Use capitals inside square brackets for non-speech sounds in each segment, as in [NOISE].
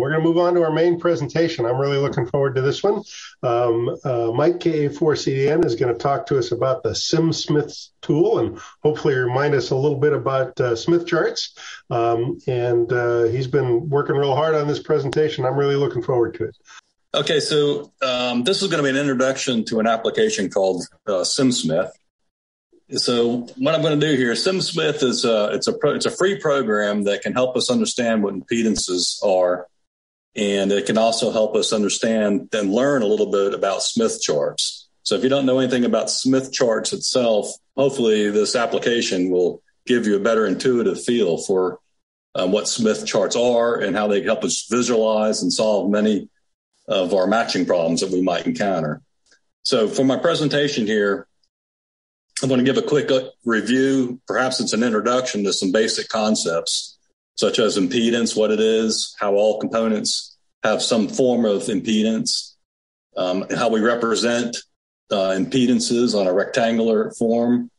We're going to move on to our main presentation. I'm really looking forward to this one. Um, uh, Mike KA4CDN is going to talk to us about the SimSmith tool and hopefully remind us a little bit about uh, Smith charts. Um, and uh, he's been working real hard on this presentation. I'm really looking forward to it. Okay, so um, this is going to be an introduction to an application called uh, SimSmith. So what I'm going to do here, SimSmith is a, it's a pro, it's a free program that can help us understand what impedances are and it can also help us understand and learn a little bit about Smith charts. So if you don't know anything about Smith charts itself, hopefully this application will give you a better intuitive feel for um, what Smith charts are and how they help us visualize and solve many of our matching problems that we might encounter. So for my presentation here, I'm going to give a quick uh, review. Perhaps it's an introduction to some basic concepts such as impedance, what it is, how all components have some form of impedance, um, how we represent uh, impedances on a rectangular form,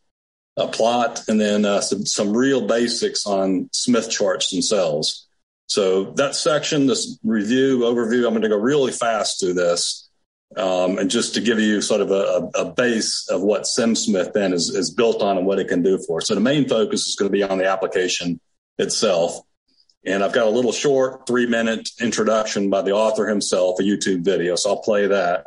a plot, and then uh, some, some real basics on Smith charts themselves. So that section, this review overview, I'm going to go really fast through this. Um, and just to give you sort of a, a base of what SimSmith then is, is built on and what it can do for. So the main focus is going to be on the application itself. And I've got a little short three minute introduction by the author himself, a YouTube video. So I'll play that.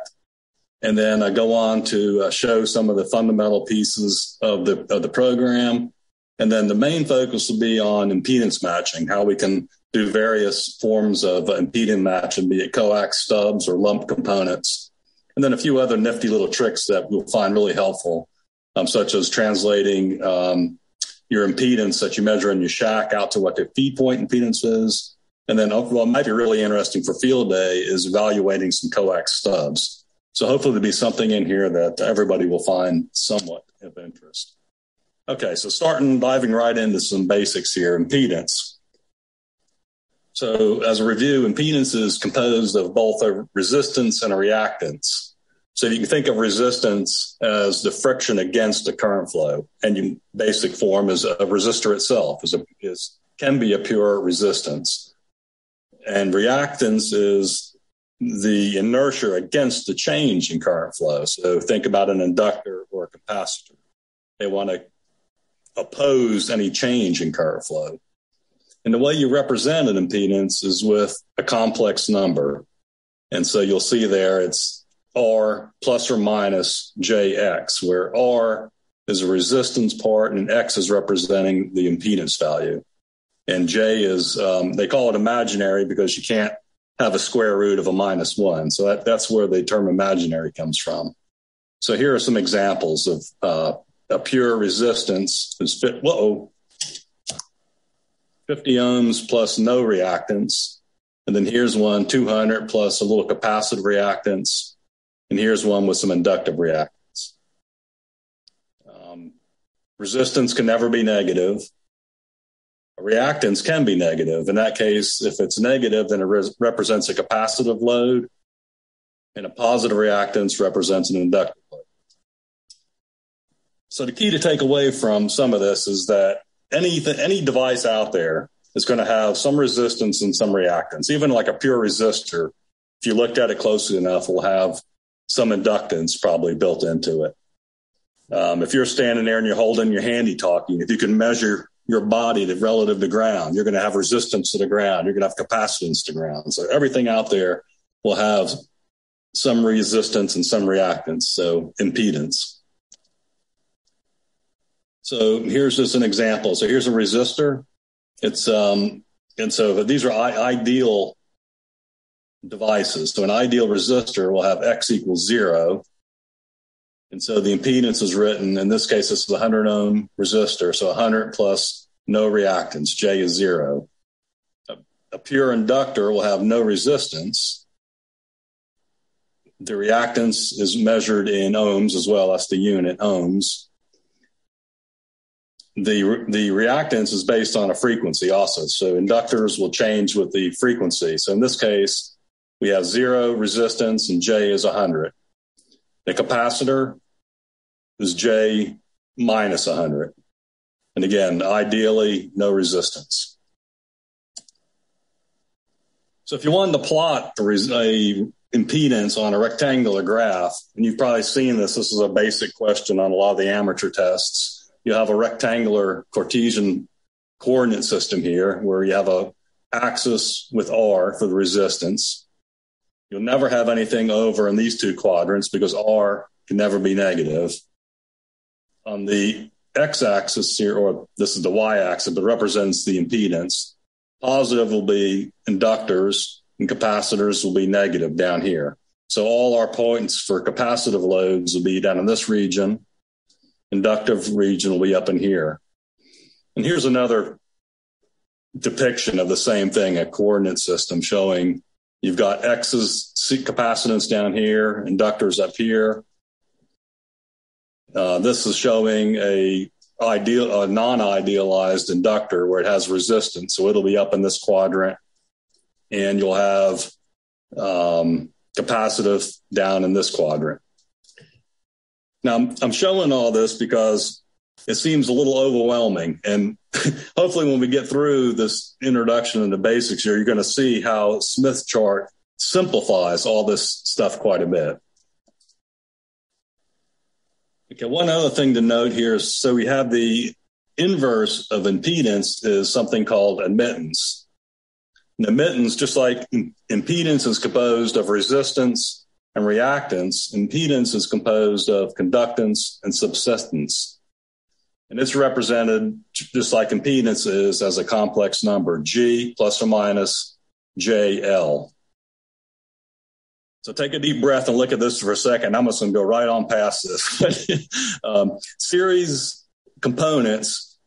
And then I go on to uh, show some of the fundamental pieces of the, of the program. And then the main focus will be on impedance matching, how we can do various forms of impedance matching, be it coax stubs or lump components. And then a few other nifty little tricks that we'll find really helpful, um, such as translating um, your impedance that you measure in your shack out to what the feed point impedance is. And then, oh, well, it might be really interesting for field day is evaluating some coax stubs. So hopefully there'll be something in here that everybody will find somewhat of interest. Okay, so starting diving right into some basics here, impedance. So as a review, impedance is composed of both a resistance and a reactance. So you can think of resistance as the friction against a current flow, and your basic form is a resistor itself is, a, is can be a pure resistance, and reactance is the inertia against the change in current flow. So think about an inductor or a capacitor; they want to oppose any change in current flow. And the way you represent an impedance is with a complex number. And so you'll see there it's R plus or minus JX, where R is a resistance part and X is representing the impedance value. And J is, um, they call it imaginary because you can't have a square root of a minus one. So that, that's where the term imaginary comes from. So here are some examples of uh, a pure resistance is fit, whoa, 50 ohms plus no reactance. And then here's one 200 plus a little capacitive reactance and here's one with some inductive reactance. Um, resistance can never be negative. Reactance can be negative. In that case, if it's negative, then it re- represents a capacitive load, and a positive reactance represents an inductive load. So the key to take away from some of this is that any any device out there is going to have some resistance and some reactance. Even like a pure resistor, if you looked at it closely enough, will have some inductance probably built into it. Um, if you're standing there and you're holding your handy talkie, if you can measure your body to relative to ground, you're going to have resistance to the ground. You're going to have capacitance to ground. So everything out there will have some resistance and some reactance. So impedance. So here's just an example. So here's a resistor. It's um, and so these are I- ideal devices. So an ideal resistor will have X equals zero. And so the impedance is written, in this case, this is a 100 ohm resistor. So 100 plus no reactance, J is zero. A, a pure inductor will have no resistance. The reactance is measured in ohms as well. That's the unit, ohms. The, the reactance is based on a frequency also. So inductors will change with the frequency. So in this case, we have zero resistance and J is 100. The capacitor is J minus 100. And again, ideally, no resistance. So if you wanted to plot a, a impedance on a rectangular graph, and you've probably seen this, this is a basic question on a lot of the amateur tests. You have a rectangular Cartesian coordinate system here where you have a axis with R for the resistance. You'll never have anything over in these two quadrants because R can never be negative. On the x-axis here, or this is the y-axis, but represents the impedance. Positive will be inductors and capacitors will be negative down here. So all our points for capacitive loads will be down in this region. Inductive region will be up in here. And here's another depiction of the same thing, a coordinate system showing you've got X's seat capacitance down here, inductors up here. Uh, this is showing a ideal, a non-idealized inductor where it has resistance. So it'll be up in this quadrant and you'll have um, capacitive down in this quadrant. Now, I'm, I'm showing all this because it seems a little overwhelming. And [LAUGHS] hopefully, when we get through this introduction into basics here, you're going to see how Smith chart simplifies all this stuff quite a bit. Okay, one other thing to note here is so we have the inverse of impedance is something called admittance. And admittance, just like impedance is composed of resistance and reactance, impedance is composed of conductance and susceptance. And it's represented just like impedance is as a complex number, G plus or minus JL. So take a deep breath and look at this for a second. I'm just going to go right on past this. [LAUGHS] um, series components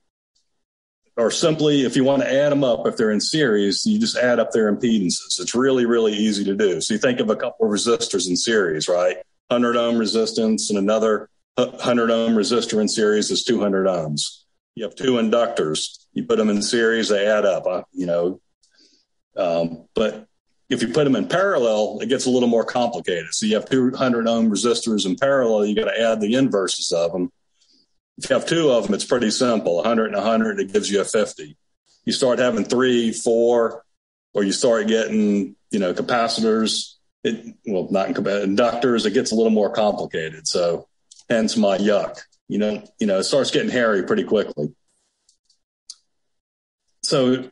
are simply, if you want to add them up, if they're in series, you just add up their impedances. It's really, really easy to do. So you think of a couple of resistors in series, right? 100 ohm resistance and another 100 ohm resistor in series is 200 ohms. You have two inductors. You put them in series, they add up. Uh, you know, um, but if you put them in parallel, it gets a little more complicated. So you have 200 ohm resistors in parallel. You got to add the inverses of them. If you have two of them, it's pretty simple. 100 and 100, it gives you a 50. You start having three, four, or you start getting, you know, capacitors. It well, not inductors. It gets a little more complicated. So hence my yuck. You know, you know, it starts getting hairy pretty quickly. So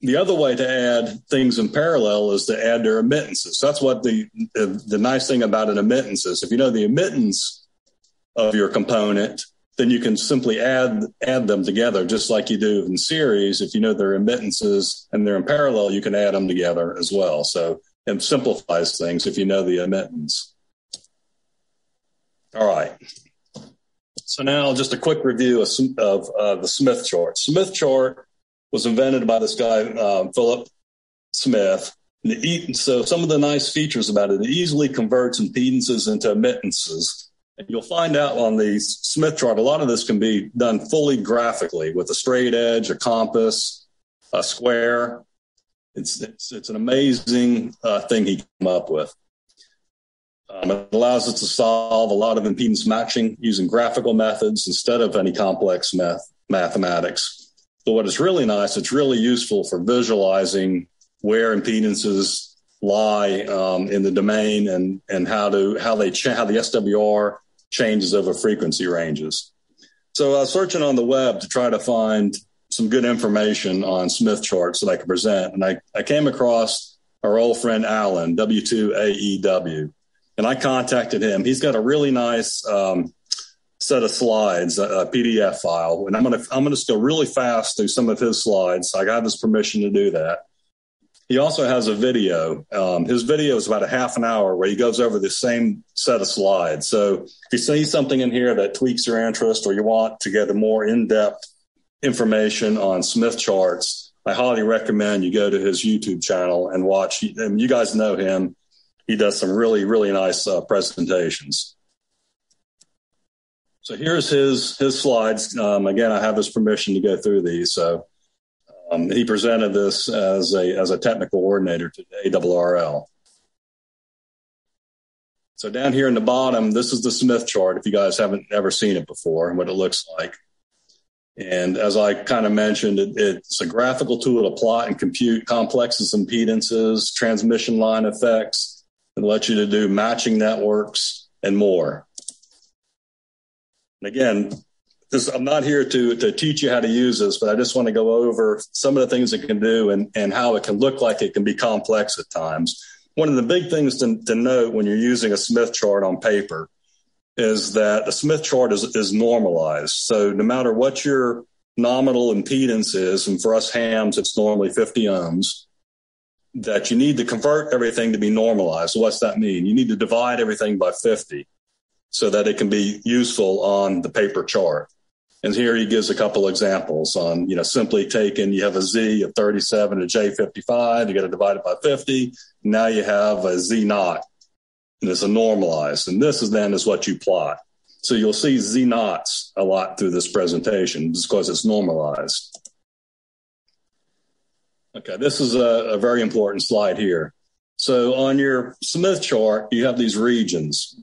the other way to add things in parallel is to add their admittances. That's what the, the, the nice thing about an admittance is. If you know the admittance of your component, then you can simply add add them together just like you do in series. If you know their admittances and they're in parallel, you can add them together as well. So it simplifies things if you know the admittance. All right. So now just a quick review of, of uh, the Smith chart. Smith chart was invented by this guy, uh, Philip Smith. So some of the nice features about it, it easily converts impedances into admittances. And you'll find out on the Smith chart, a lot of this can be done fully graphically with a straight edge, a compass, a square. It's, it's, it's an amazing uh, thing he came up with. Um, it allows us to solve a lot of impedance matching using graphical methods instead of any complex math, mathematics. But what is really nice, it's really useful for visualizing where impedances lie um, in the domain and and how to how they cha- how the SWR changes over frequency ranges. So I was searching on the web to try to find some good information on Smith charts that I could present, and I, I came across our old friend Alan W2AEW, and I contacted him. He's got a really nice um, set of slides, a, PDF file, and I'm gonna I'm gonna go really fast through some of his slides. I got his permission to do that. He also has a video. Um, his video is about a half an hour where he goes over the same set of slides. So if you see something in here that tweaks your interest or you want to get a more in-depth information on Smith charts, I highly recommend you go to his YouTube channel and watch. And you guys know him. He does some really, really nice uh, presentations. So here's his his slides. Um, again, I have his permission to go through these. So um, he presented this as a as a technical coordinator to ARRL. So down here in the bottom, this is the Smith chart. If you guys haven't ever seen it before, and what it looks like. And as I kind of mentioned, it, it's a graphical tool to plot and compute complexes, impedances, transmission line effects. It let you to do matching networks and more. And again, this, I'm not here to, to teach you how to use this, but I just want to go over some of the things it can do and, and how it can look like it can be complex at times. One of the big things to, to note when you're using a Smith chart on paper is that a Smith chart is, is normalized. So no matter what your nominal impedance is, and for us hams, it's normally 50 ohms, that you need to convert everything to be normalized. What's that mean? You need to divide everything by 50 so that it can be useful on the paper chart. And here he gives a couple examples on, you know, simply taking, you have a Z of 37, a J55, you got to divide it by 50. Now you have a Z naught and it's a normalized. And this is then is what you plot. So you'll see Z naughts a lot through this presentation because it's normalized. Okay, this is a, a very important slide here. So on your Smith chart, you have these regions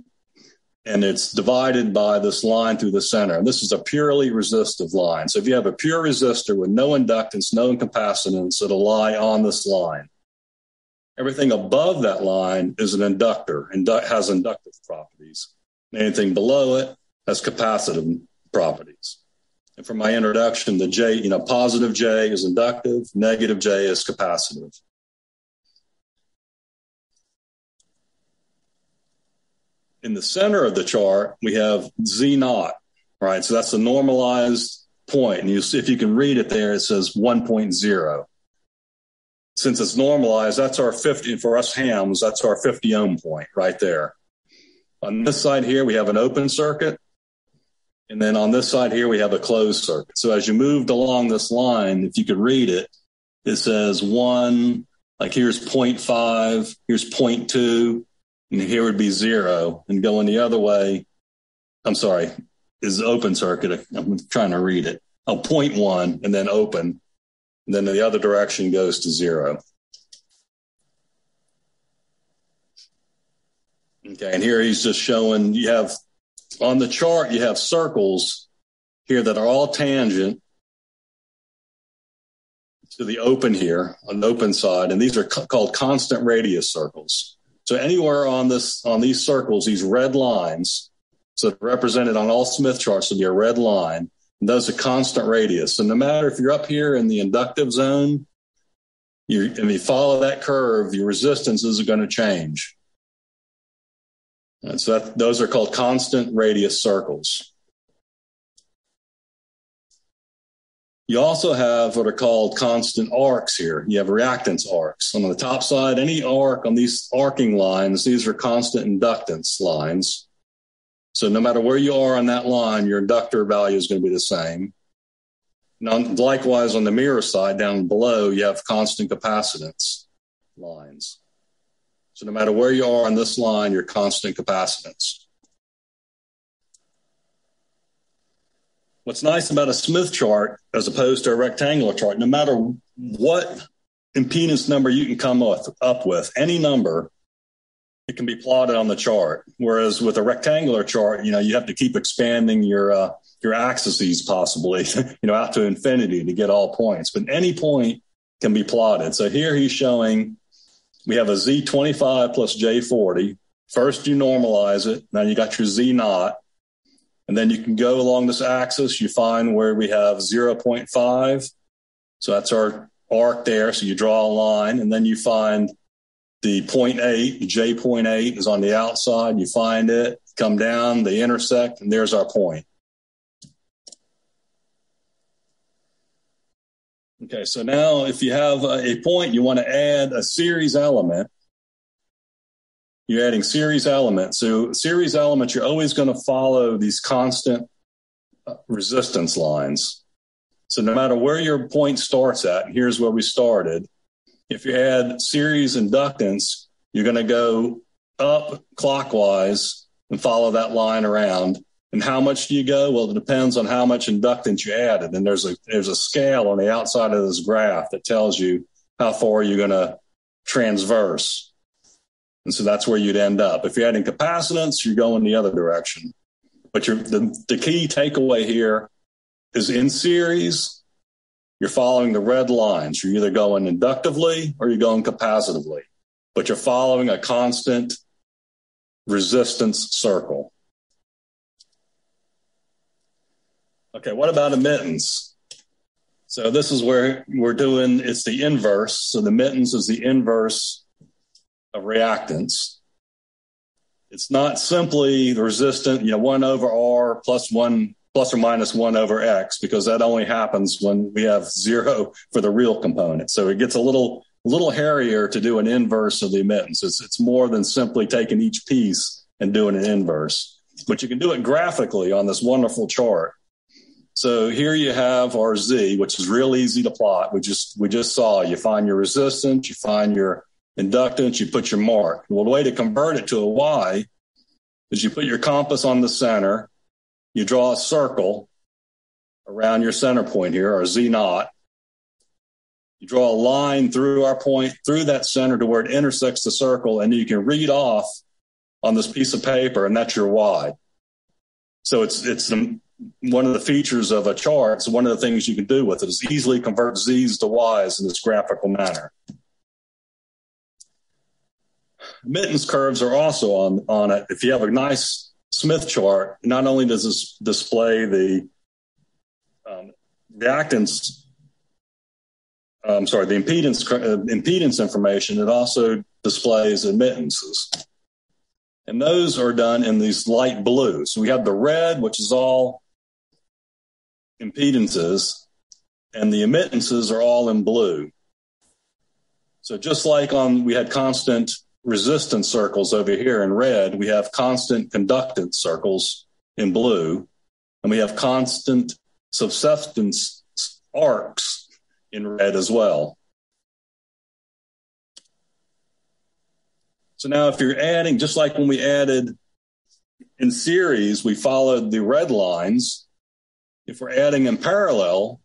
and it's divided by this line through the center. And this is a purely resistive line. So if you have a pure resistor with no inductance, no incapacitance, it'll lie on this line. Everything above that line is an inductor and has inductive properties. Anything below it has capacitive properties. And from my introduction, the J, you know, positive J is inductive, negative J is capacitive. In the center of the chart, we have Z naught, right? So that's the normalized point. And you see, if you can read it there, it says 1.0 since it's normalized, that's our 50 for us hams, that's our 50 ohm point right there. On this side here, we have an open circuit. And then on this side here, we have a closed circuit. So as you moved along this line, if you could read it, it says one, like here's 0.5, here's 0.2, and here would be zero. And going the other way, I'm sorry, is open circuit. I'm trying to read it. Oh, 0.1 and then open. And then the other direction goes to zero. Okay, and here he's just showing you have on the chart, you have circles here that are all tangent to the open here on the open side, and these are co- called constant radius circles. So anywhere on this on these circles, these red lines, so represented on all Smith charts would be a red line And those are constant radius. So no matter if you're up here in the inductive zone, you if you follow that curve, your resistances are going to change. And so that, those are called constant radius circles. You also have what are called constant arcs here. You have reactance arcs. On the top side, any arc on these arcing lines, these are constant inductance lines. So no matter where you are on that line, your inductor value is going to be the same. Now, likewise, on the mirror side down below, you have constant capacitance lines. So no matter where you are on this line, your constant capacitance. What's nice about a Smith chart as opposed to a rectangular chart, no matter what impedance number you can come up with, any number, it can be plotted on the chart. Whereas with a rectangular chart, you know, you have to keep expanding your uh, your axes possibly, [LAUGHS] you know, out to infinity to get all points. But any point can be plotted. So here he's showing we have a Z25 plus J40. First you normalize it. Now you got your Z naught. And then you can go along this axis. You find where we have 0.5. So that's our arc there. So you draw a line and then you find the point eight, the J point eight is on the outside. You find it, come down, they intersect, and there's our point. Okay, so now if you have a point, you want to add a series element. You're adding series elements. So series elements, you're always going to follow these constant uh, resistance lines. So no matter where your point starts at, here's where we started, if you add series inductance, you're going to go up clockwise and follow that line around. And how much do you go? Well, it depends on how much inductance you added. And there's a there's a scale on the outside of this graph that tells you how far you're going to transverse. And so that's where you'd end up. If you're adding capacitance, you're going the other direction. But the, the key takeaway here is in series, you're following the red lines. You're either going inductively or you're going capacitively, but you're following a constant resistance circle. Okay, what about admittance? So this is where we're doing, it's the inverse. So the admittance is the inverse of reactance. It's not simply the resistant, you know, one over R plus one, plus or minus one over X, because that only happens when we have zero for the real component. So it gets a little, little hairier to do an inverse of the admittance. It's, it's more than simply taking each piece and doing an inverse, but you can do it graphically on this wonderful chart. So here you have our Z, which is real easy to plot. We just we just saw you find your resistance, you find your inductance, you put your mark. Well, the way to convert it to a Y is you put your compass on the center, you draw a circle around your center point here, our Z naught. You draw a line through our point, through that center to where it intersects the circle, and you can read off on this piece of paper, and that's your Y. So it's it's one of the features of a chart, so one of the things you can do with it is easily convert Z's to Y's in this graphical manner. Admittance curves are also on, on it. If you have a nice Smith chart, not only does this display the um, reactance, I'm sorry, the impedance uh, impedance information, it also displays admittances. And those are done in these light blues. So we have the red, which is all impedances, and the admittances are all in blue. So just like on we had constant resistance circles over here in red, we have constant conductance circles in blue, and we have constant susceptance arcs in red as well. So now if you're adding, just like when we added in series, we followed the red lines if we're adding in parallel,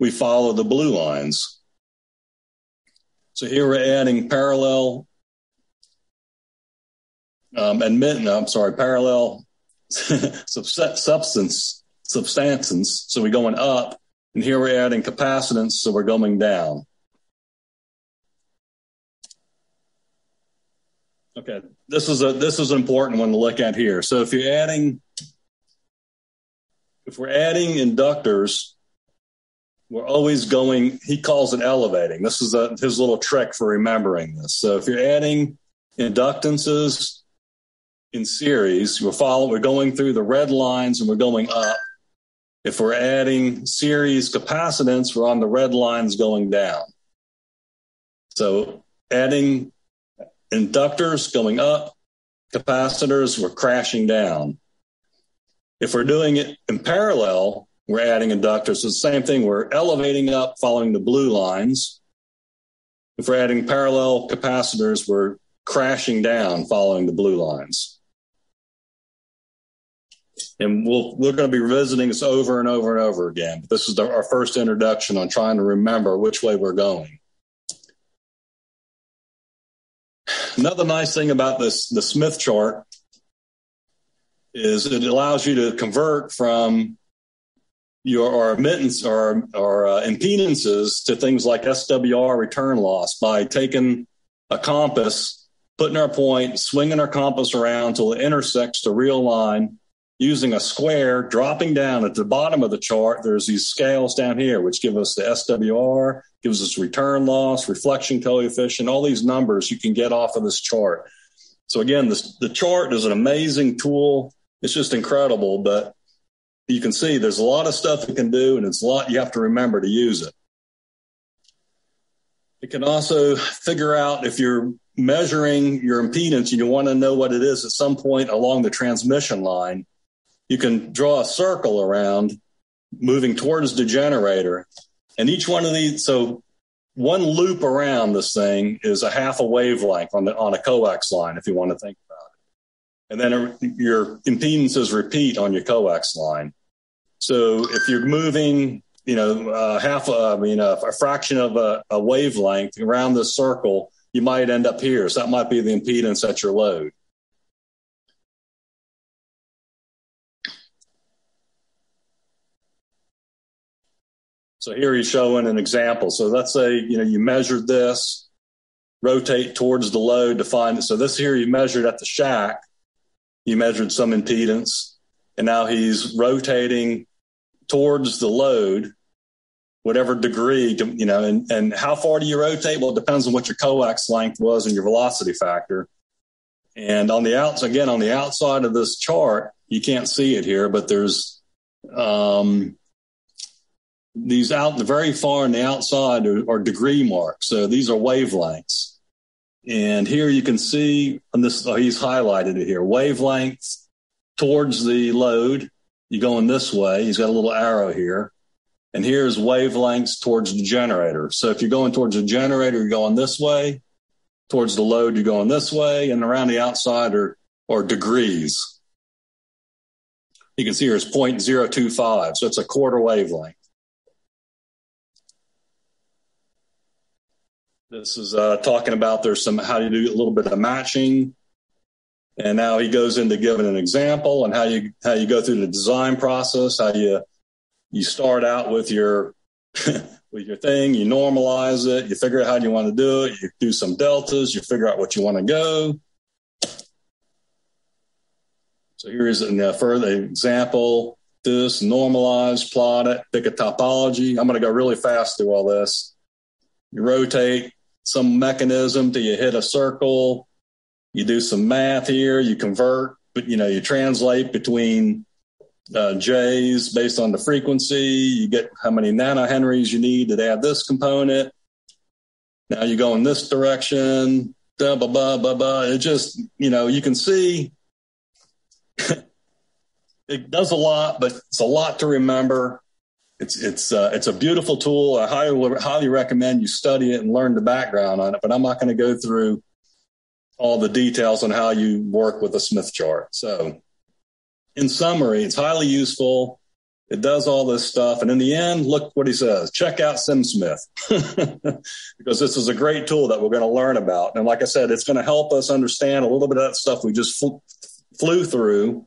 we follow the blue lines. So here we're adding parallel um, admit, I'm sorry, parallel [LAUGHS] substance, substances. So we're going up, and here we're adding capacitance, so we're going down. Okay, this is a this is an important one to look at here. So if you're adding if we're adding inductors, we're always going, he calls it elevating. This is a, his little trick for remembering this. So if you're adding inductances in series, we're following, we're going through the red lines and we're going up. If we're adding series capacitance, we're on the red lines going down. So adding inductors going up, capacitors, we're crashing down. If we're doing it in parallel, we're adding inductors. So the same thing. We're elevating up following the blue lines. If we're adding parallel capacitors, we're crashing down following the blue lines. And we'll, we're going to be revisiting this over and over and over again. This is the, our first introduction on trying to remember which way we're going. Another nice thing about this, the Smith chart is it allows you to convert from your or admittance or, or uh, impedances to things like SWR return loss by taking a compass, putting our point, swinging our compass around until it intersects the real line, using a square, dropping down at the bottom of the chart. There's these scales down here, which give us the SWR, gives us return loss, reflection coefficient, all these numbers you can get off of this chart. So again, this, the chart is an amazing tool it's just incredible. But you can see there's a lot of stuff it can do, and it's a lot you have to remember to use it. It can also figure out if you're measuring your impedance and you want to know what it is at some point along the transmission line, you can draw a circle around moving towards the generator. And each one of these, so one loop around this thing is a half a wavelength on the on a coax line, if you want to think and then your impedances repeat on your coax line. So if you're moving, you know, uh, half, uh, I mean, a, a fraction of a, a, wavelength around this circle, you might end up here. So that might be the impedance at your load. So here he's showing an example. So let's say, you know, you measured this, rotate towards the load to find it. So this here you measured at the shack, you measured some impedance, and now he's rotating towards the load, whatever degree, you know, and, and how far do you rotate? Well, it depends on what your coax length was and your velocity factor. And on the outs, again, on the outside of this chart, you can't see it here, but there's, um, these out the very far on the outside are, are, degree marks. So these are wavelengths. And here you can see on this, oh, he's highlighted it here, wavelengths towards the load. You're going this way. He's got a little arrow here. And here's wavelengths towards the generator. So if you're going towards the generator, you're going this way. Towards the load, you're going this way. And around the outside are, are degrees. You can see here is 0.025. So it's a quarter wavelength. This is uh, talking about there's some how you do a little bit of matching, and now he goes into giving an example and how you how you go through the design process, how you you start out with your [LAUGHS] with your thing, you normalize it, you figure out how you want to do it, you do some deltas, you figure out what you want to go. So here's a further example. This normalize, plot it, pick a topology. I'm going to go really fast through all this. You rotate, some mechanism till you hit a circle. You do some math here. You convert, but you know you translate between uh, J's based on the frequency. You get how many nanohenries you need to add this component. Now you go in this direction. Blah blah blah blah. It just you know you can see. [LAUGHS] it does a lot, but it's a lot to remember it's it's uh, it's a beautiful tool. I highly highly recommend you study it and learn the background on it. But I'm not going to go through all the details on how you work with a Smith chart. So, in summary, it's highly useful. It does all this stuff, and in the end, look what he says: check out SimSmith [LAUGHS] because this is a great tool that we're going to learn about. And like I said, it's going to help us understand a little bit of that stuff we just fl- flew through,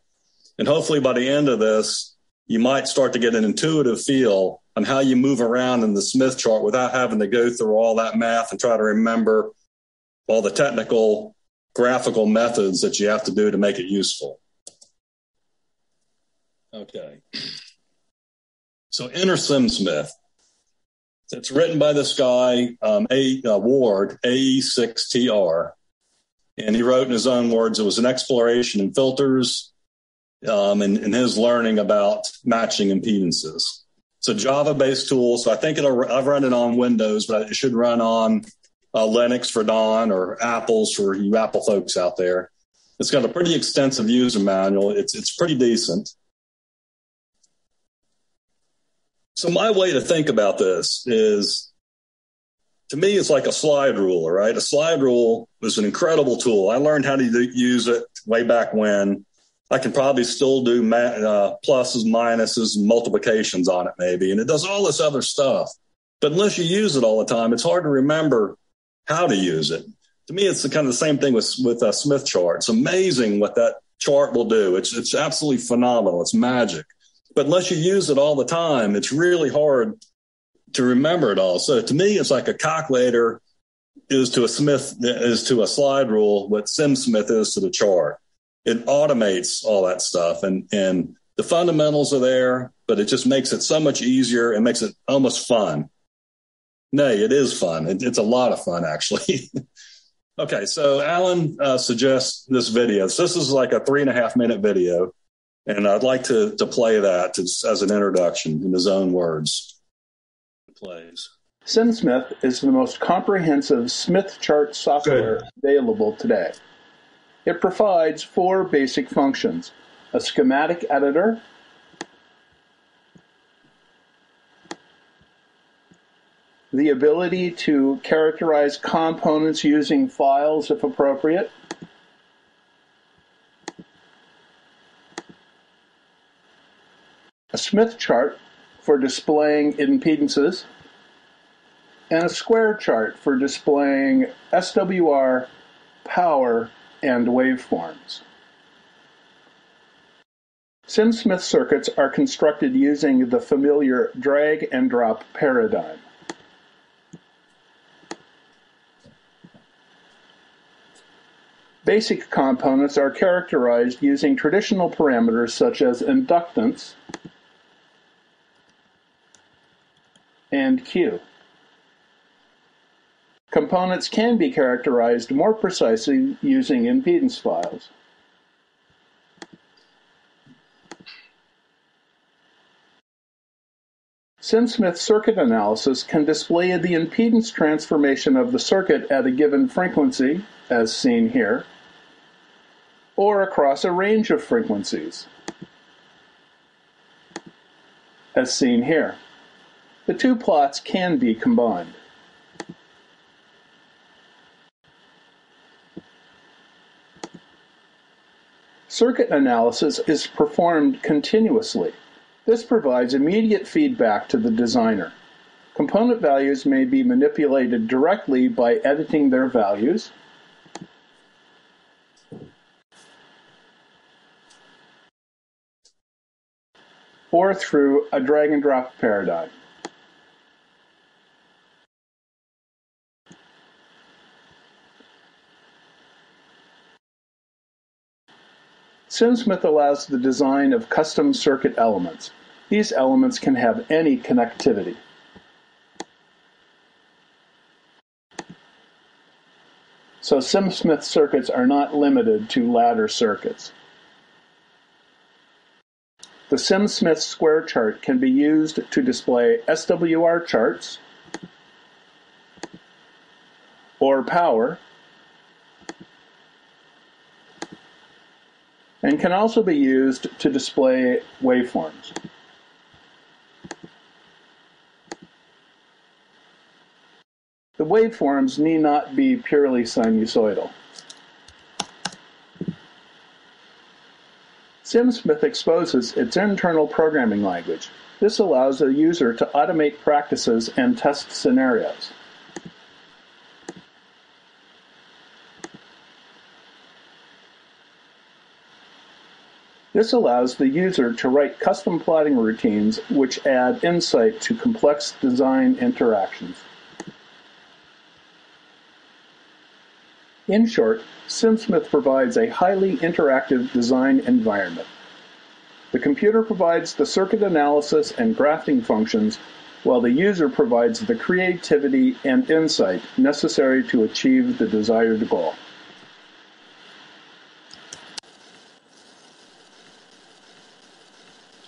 and hopefully by the end of this you might start to get an intuitive feel on how you move around in the Smith chart without having to go through all that math and try to remember all the technical graphical methods that you have to do to make it useful. Okay. So enter SimSmith. It's written by this guy, um, A. Uh, Ward, AE6TY. And he wrote in his own words, it was an exploration in filters, um, and, and, his learning about matching impedances. It's a Java-based tool, so I think it'll. I've run it on Windows, but it should run on uh, Linux for Don or Apple's for you Apple folks out there. It's got a pretty extensive user manual. It's it's pretty decent. So my way to think about this is, to me, it's like a slide rule. Right, a slide rule was an incredible tool. I learned how to use it way back when I can probably still do ma- uh, pluses, minuses, multiplications on it, maybe. And it does all this other stuff. But unless you use it all the time, it's hard to remember how to use it. To me, it's the, kind of the same thing with, with a Smith chart. It's amazing what that chart will do. It's, it's absolutely phenomenal. It's magic. But unless you use it all the time, it's really hard to remember it all. So to me, it's like a calculator is to a Smith is to a slide rule what SimSmith is to the chart it automates all that stuff and and the fundamentals are there but it just makes it so much easier. And makes it almost fun. Nay it is fun. It, it's a lot of fun actually. [LAUGHS] Okay so alan uh, suggests this video. So this is like a three and a half minute video and i'd like to to play that to, as an introduction in his own words. Plays. SimSmith is the most comprehensive Smith chart software Good. available today. It provides four basic functions: a schematic editor, the ability to characterize components using files if appropriate, a Smith chart for displaying impedances, and a square chart for displaying SWR, power, and waveforms. SimSmith circuits are constructed using the familiar drag and drop paradigm. Basic components are characterized using traditional parameters such as inductance and Q. Components can be characterized more precisely using impedance files. SimSmith circuit analysis can display the impedance transformation of the circuit at a given frequency, as seen here, or across a range of frequencies, as seen here. The two plots can be combined. Circuit analysis is performed continuously. This provides immediate feedback to the designer. Component values may be manipulated directly by editing their values, or through a drag and drop paradigm. SimSmith allows the design of custom circuit elements. These elements can have any connectivity. So SimSmith circuits are not limited to ladder circuits. The SimSmith square chart can be used to display SWR charts or power and can also be used to display waveforms. The waveforms need not be purely sinusoidal. SimSmith exposes its internal programming language. This allows the user to automate practices and test scenarios. This allows the user to write custom plotting routines which add insight to complex design interactions. In short, SimSmith provides a highly interactive design environment. The computer provides the circuit analysis and grafting functions, while the user provides the creativity and insight necessary to achieve the desired goal.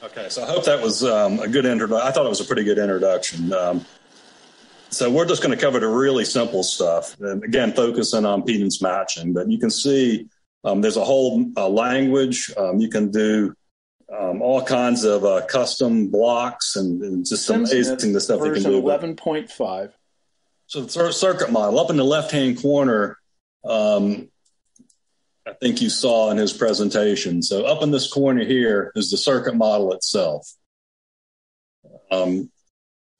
Okay, so I hope that was um, a good introduction. I thought it was a pretty good introduction. Um, so we're just going to cover the really simple stuff. And again, focusing on impedance matching, but you can see um, there's a whole uh, language. Um, you can do um, all kinds of uh, custom blocks and, and just amazing the stuff you can do. Eleven point five. So the circuit model up in the left hand corner, um, I think you saw in his presentation. So up in this corner here is the circuit model itself. Um,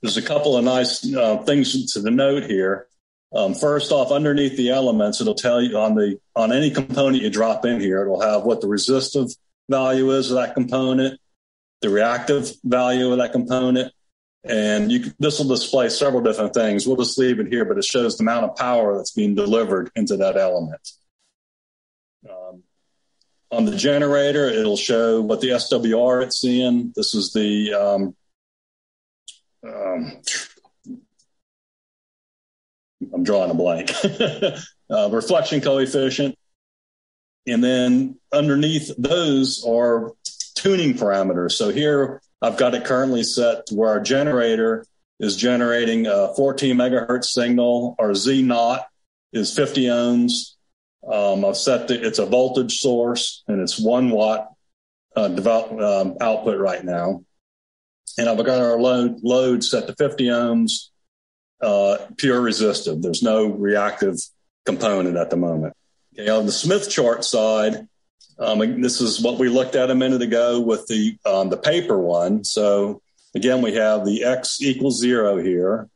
there's a couple of nice uh, things to note here. Um, first off, underneath the elements, it'll tell you on the on any component you drop in here, it'll have what the resistive value is of that component, the reactive value of that component, and you, this will display several different things. We'll just leave it here, but it shows the amount of power that's being delivered into that element. Um, on the generator, it'll show what the SWR it's seeing. This is the um, um, I'm drawing a blank. [LAUGHS] uh, reflection coefficient. And then underneath those are tuning parameters. So here I've got it currently set where our generator is generating a 14 megahertz signal. Our Z naught is 50 ohms. Um, I've set the, it's a voltage source and it's one watt uh, develop, um, output right now and I've got our load load set to 50 ohms, uh, pure resistive. There's no reactive component at the moment. Okay, on the Smith chart side, um, this is what we looked at a minute ago with the um, the paper one. So again, we have the x equals zero here.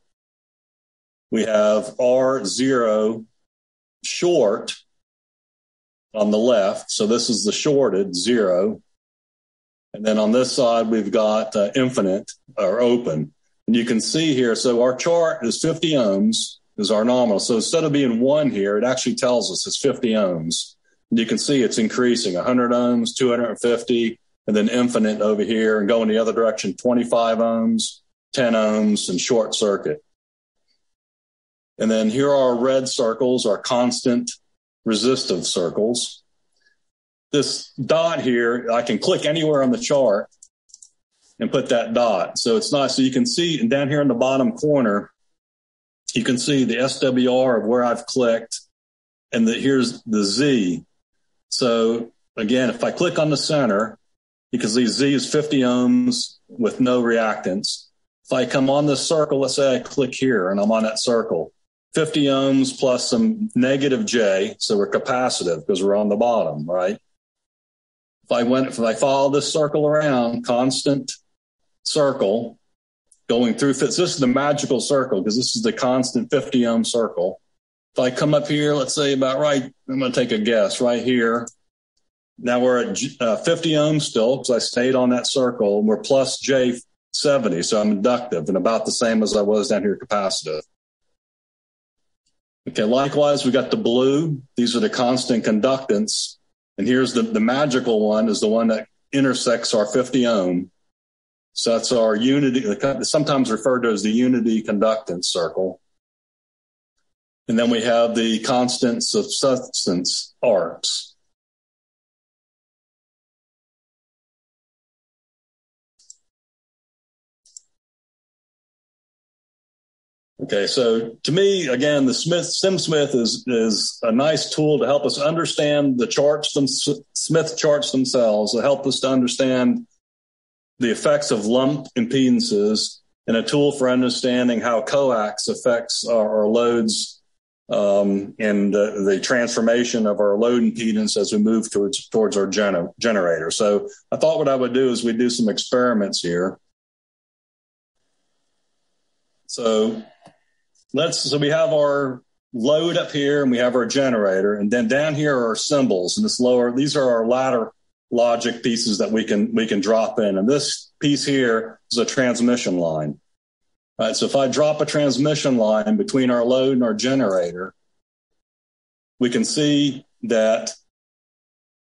We have R zero short on the left. So this is the shorted zero. And then on this side, we've got uh, infinite or open. And you can see here, so our chart is 50 ohms is our nominal. So instead of being one here, it actually tells us it's 50 ohms. And you can see it's increasing 100 ohms, 250, and then infinite over here and going the other direction, 25 ohms, 10 ohms, and short circuit. And then here are our red circles, our constant resistive circles. This dot here, I can click anywhere on the chart and put that dot. So it's nice. So you can see and down here in the bottom corner, you can see the SWR of where I've clicked and the, here's the Z. So again, if I click on the center, you can see Z is 50 ohms with no reactance. If I come on this circle, let's say I click here and I'm on that circle, 50 ohms plus some negative J. So we're capacitive because we're on the bottom, right? If I went, if I follow this circle around, constant circle going through, this is the magical circle because this is the constant 50 ohm circle. If I come up here, let's say about right, I'm going to take a guess right here. Now we're at uh, 50 ohms still because I stayed on that circle. We're plus J 70, so I'm inductive and about the same as I was down here capacitive. Okay, likewise, we got the blue. These are the constant conductance. And here's the, the magical one is the one that intersects our 50 ohm. So that's our unity, sometimes referred to as the unity conductance circle. And then we have the constants of susceptance arcs. Okay, so to me, again, the Smith SimSmith is is a nice tool to help us understand the charts, them, Smith charts themselves, to help us to understand the effects of lump impedances, and a tool for understanding how coax affects our, our loads um, and uh, the transformation of our load impedance as we move towards towards our gener- generator. So I thought what I would do is we do some experiments here. So let's so we have our load up here and we have our generator. And then down here are our symbols. And this lower these are our ladder logic pieces that we can we can drop in. And this piece here is a transmission line. All right so if i drop a transmission line between our load and our generator we can see that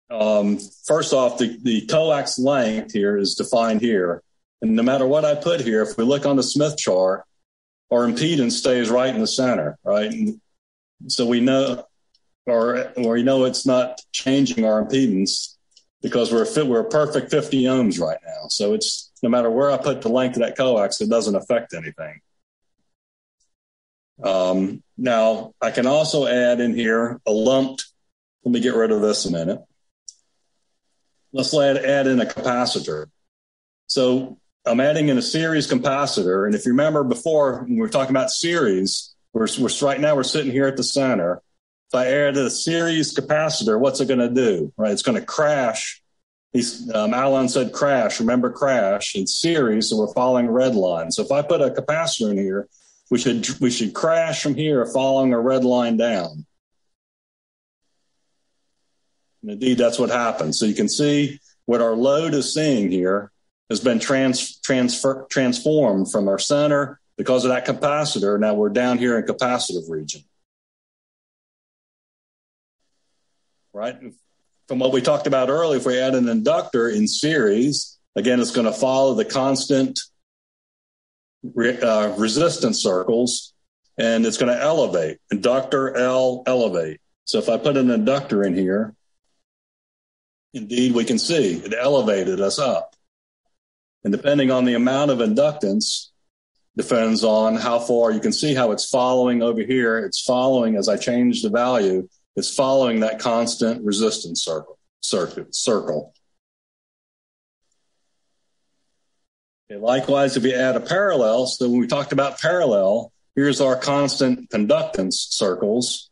um, first off the, the coax length here is defined here. And no matter what i put here if we look on the smith chart our impedance stays right in the center, right? And so we know, or we know it's not changing our impedance because we're fit, we're a perfect 50 ohms right now. So it's no matter where I put the length of that coax, it doesn't affect anything. Um, now I can also add in here a lumped. Let me get rid of this a minute. Let's add, add in a capacitor. So I'm adding in a series capacitor. And if you remember before, when we were talking about series, we're, we're right now we're sitting here at the center. If I add a series capacitor, what's it going to do? Right, it's going to crash. He's, um, Alan said crash. Remember crash in series, so we're following red line. So if I put a capacitor in here, we should we should crash from here, following a red line down. And indeed, that's what happens. So you can see what our load is seeing here has been trans, transfer, transformed from our center because of that capacitor. Now we're down here in capacitive region. Right? From what we talked about earlier, if we add an inductor in series, again, it's going to follow the constant re, uh, resistance circles and it's going to elevate. Inductor L elevate. So if I put an inductor in here, indeed we can see it elevated us up. And depending on the amount of inductance, depends on how far you can see how it's following over here. It's following as I change the value, it's following that constant resistance circle, circuit, circle. Okay, likewise, if you add a parallel, so when we talked about parallel, here's our constant conductance circles.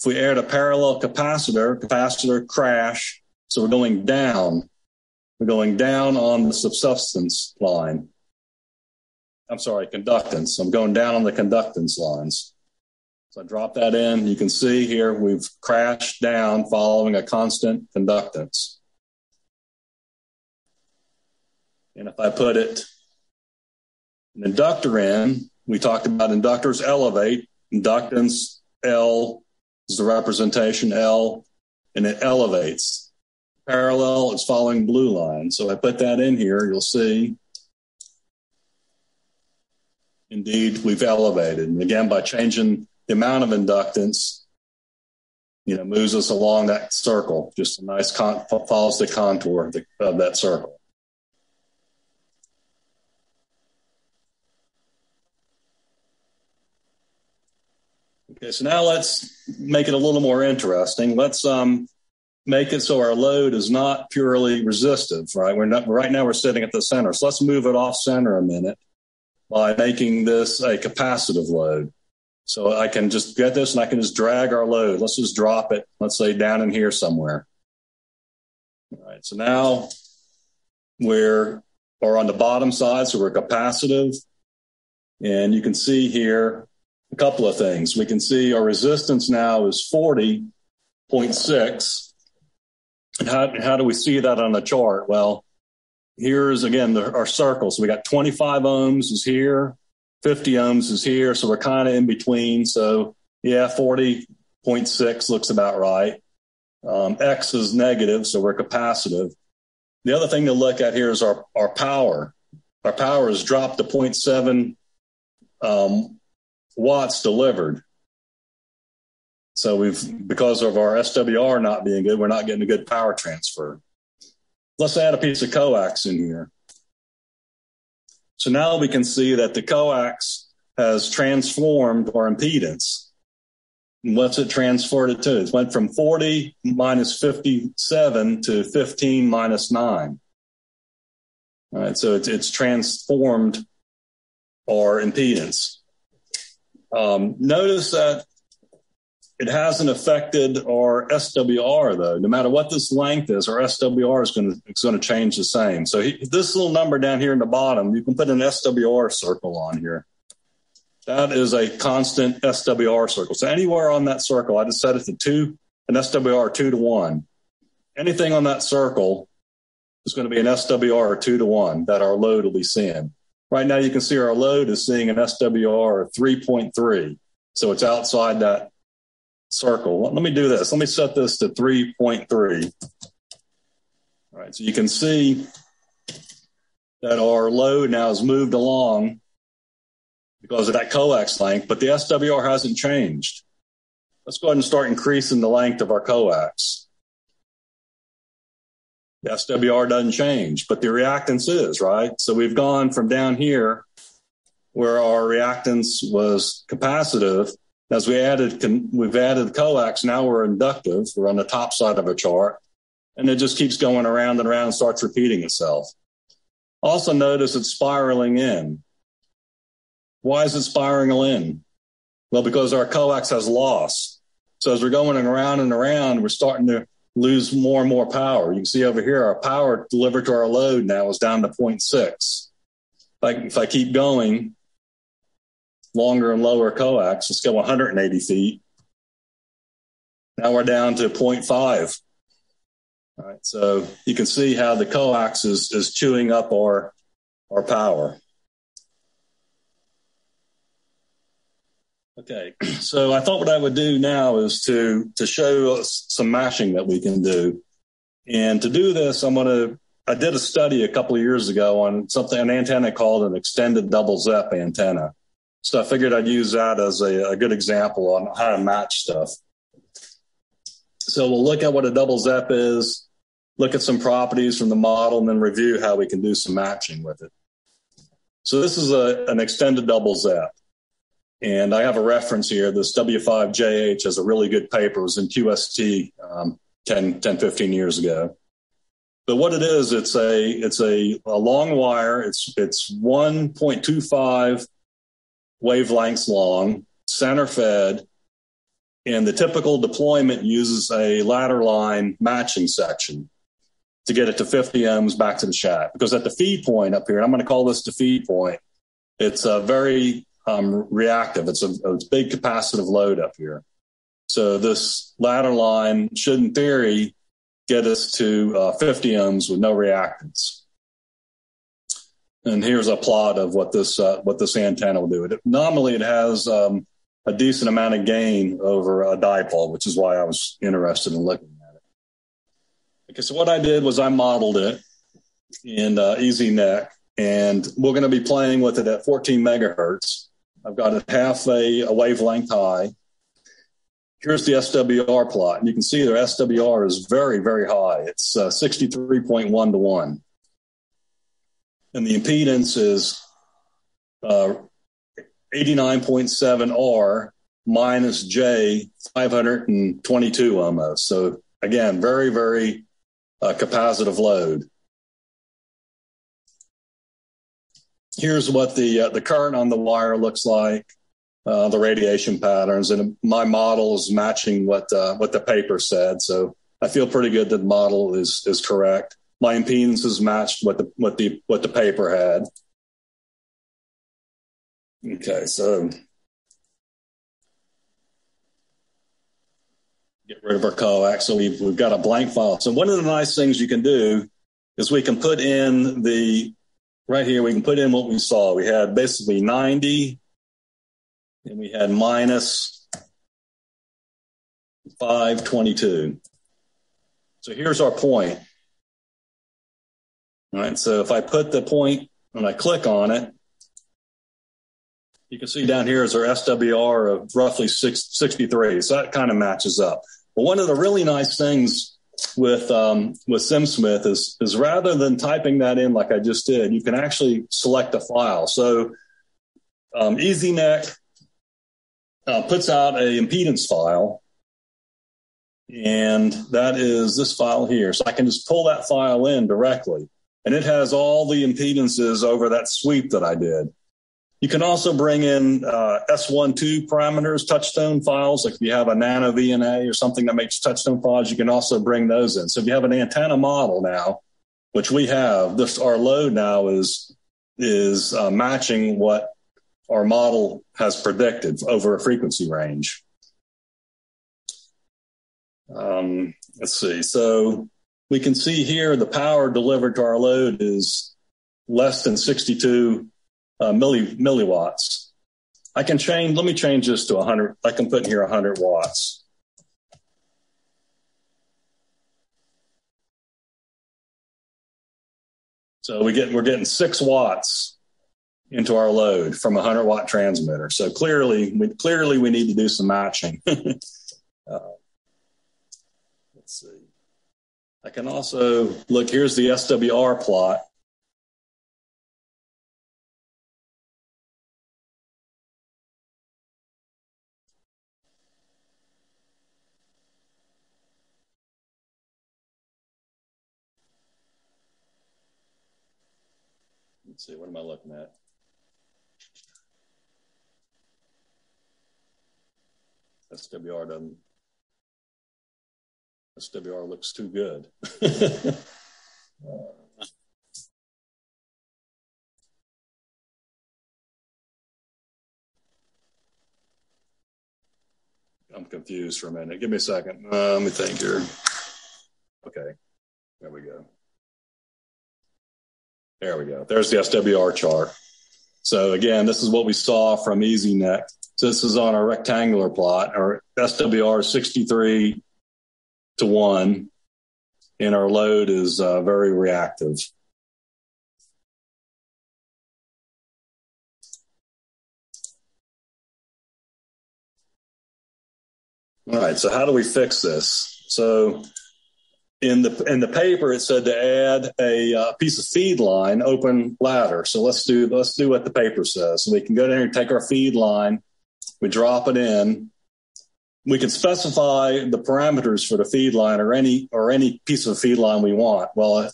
If we add a parallel capacitor, capacitor crash, so we're going down. We're going down on the susceptance line. I'm sorry, conductance. I'm going down on the conductance lines. So I drop that in. You can see here we've crashed down following a constant conductance. And if I put it an inductor in, we talked about inductors elevate, inductance L is the representation L, and it elevates. Parallel is following blue line. So I put that in here, you'll see. Indeed, we've elevated. And again, by changing the amount of inductance, you know, moves us along that circle. Just a nice con- follows the contour of, the, of that circle. Okay, so now let's make it a little more interesting. Let's um, make it so our load is not purely resistive, right? We're not right now we're sitting at the center. So let's move it off center a minute by making this a capacitive load. So I can just get this and I can just drag our load. Let's just drop it, let's say down in here somewhere. All right, so now we're or on the bottom side, so we're capacitive. And you can see here a couple of things. We can see our resistance now is 40.6. How, how do we see that on the chart? Well, here's again the, our circle. So we got 25 ohms is here, 50 ohms is here. So we're kind of in between. So yeah, 40.6 looks about right. Um, X is negative, so we're capacitive. The other thing to look at here is our, our power. Our power has dropped to 0.7 um, watts delivered. So we've, because of our SWR not being good, we're not getting a good power transfer. Let's add a piece of coax in here. So now we can see that the coax has transformed our impedance. What's it transferred it to? It went from 40 minus 57 to 15 minus 9. All right, so it's, it's transformed our impedance. Um, notice that it hasn't affected our SWR though. No matter what this length is, our SWR is going to it's going to change the same. So he, this little number down here in the bottom, you can put an SWR circle on here. That is a constant SWR circle. So anywhere on that circle, I just set it to two, an SWR two to one. Anything on that circle is going to be an SWR two to one that our load will be seeing. Right now, you can see our load is seeing an SWR of 3.3. So it's outside that circle. Let me do this. Let me set this to 3.3. All right, so you can see that our load now has moved along because of that coax length, but the SWR hasn't changed. Let's go ahead and start increasing the length of our coax. The SWR doesn't change, but the reactance is, right? So we've gone from down here where our reactance was capacitive as we added, we've added coax. Now we're inductive. We're on the top side of a chart, and it just keeps going around and around, and starts repeating itself. Also, notice it's spiraling in. Why is it spiraling in? Well, because our coax has loss. So as we're going around and around, we're starting to lose more and more power. You can see over here, our power delivered to our load now is down to 0.6. Like if I keep going, longer and lower coax. Let's go 180 feet. Now we're down to 0.5. All right, so you can see how the coax is, is chewing up our, our power. Okay, [CLEARS THROAT] so I thought what I would do now is to, to show some mashing that we can do. And to do this, I'm going to, I did a study a couple of years ago on something, an antenna called an extended double Zepp antenna. So I figured I'd use that as a, a good example on how to match stuff. So we'll look at what a double Zepp is, look at some properties from the model, and then review how we can do some matching with it. So this is a, an extended double Zepp. And I have a reference here. This W5JH has a really good paper. It was in QST um, 10, 10, 15 years ago. But what it is, it's a it's a, a long wire. It's it's 1.25 wavelengths long, center fed, and the typical deployment uses a ladder line matching section to get it to 50 ohms back to the shaft. Because at the feed point up here, and I'm going to call this the feed point, it's a very um, reactive. It's a, big capacitive load up here. So this ladder line should, in theory, get us to uh, 50 ohms with no reactance. And here's a plot of what this uh, what this antenna will do. It, normally, it has um, a decent amount of gain over a dipole, which is why I was interested in looking at it. Okay, so what I did was I modeled it in uh, EZNEC, and we're going to be playing with it at 14 megahertz. I've got it half a, a wavelength high. Here's the SWR plot, and you can see their SWR is very, very high. It's uh, 63.1 to 1 and the impedance is uh, 89.7 R minus J 522 almost. So again, very, very uh, capacitive load. Here's what the uh, the current on the wire looks like, uh, the radiation patterns, and my model is matching what uh, what the paper said. So I feel pretty good that the model is is correct my impedance is matched what the what the what the paper had. Okay, so get rid of our coax. So we've we've got a blank file. So one of the nice things you can do is we can put in the right here. We can put in what we saw. We had basically ninety, and we had minus five twenty two. So here's our point. All right, so if I put the point and I click on it, you can see down here is our SWR of roughly six, 63. So that kind of matches up. But one of the really nice things with um, with SimSmith is is rather than typing that in like I just did, you can actually select a file. So um, EZNEC uh, puts out a impedance file, and that is this file here. So I can just pull that file in directly and it has all the impedances over that sweep that I did. You can also bring in uh, S12 parameters, touchstone files. Like if you have a nano VNA or something that makes touchstone files, you can also bring those in. So if you have an antenna model now, which we have, this our load now is is uh, matching what our model has predicted over a frequency range. Um, let's see. So we can see here the power delivered to our load is less than 62 uh, milli, milliwatts. I can change, let me change this to 100. I can put in here 100 watts. So we get, we're getting six watts into our load from a 100 watt transmitter. So clearly, we, clearly we need to do some matching. [LAUGHS] uh, let's see. I can also look, here's the SWR plot. Let's see, what am I looking at? SWR doesn't SWR looks too good. [LAUGHS] I'm confused for a minute. Give me a second. Uh, let me think here. Okay, there we go. There we go. There's the SWR chart. So again, this is what we saw from EZNEC. So this is on a rectangular plot. Our SWR is 63 to one, and our load is uh, very reactive. All right, so how do we fix this? So in the in the paper it said to add a uh, piece of feed line open ladder. So let's do let's do what the paper says. So we can go down here and take our feed line, we drop it in, we can specify the parameters for the feed line or any or any piece of feed line we want. Well, uh,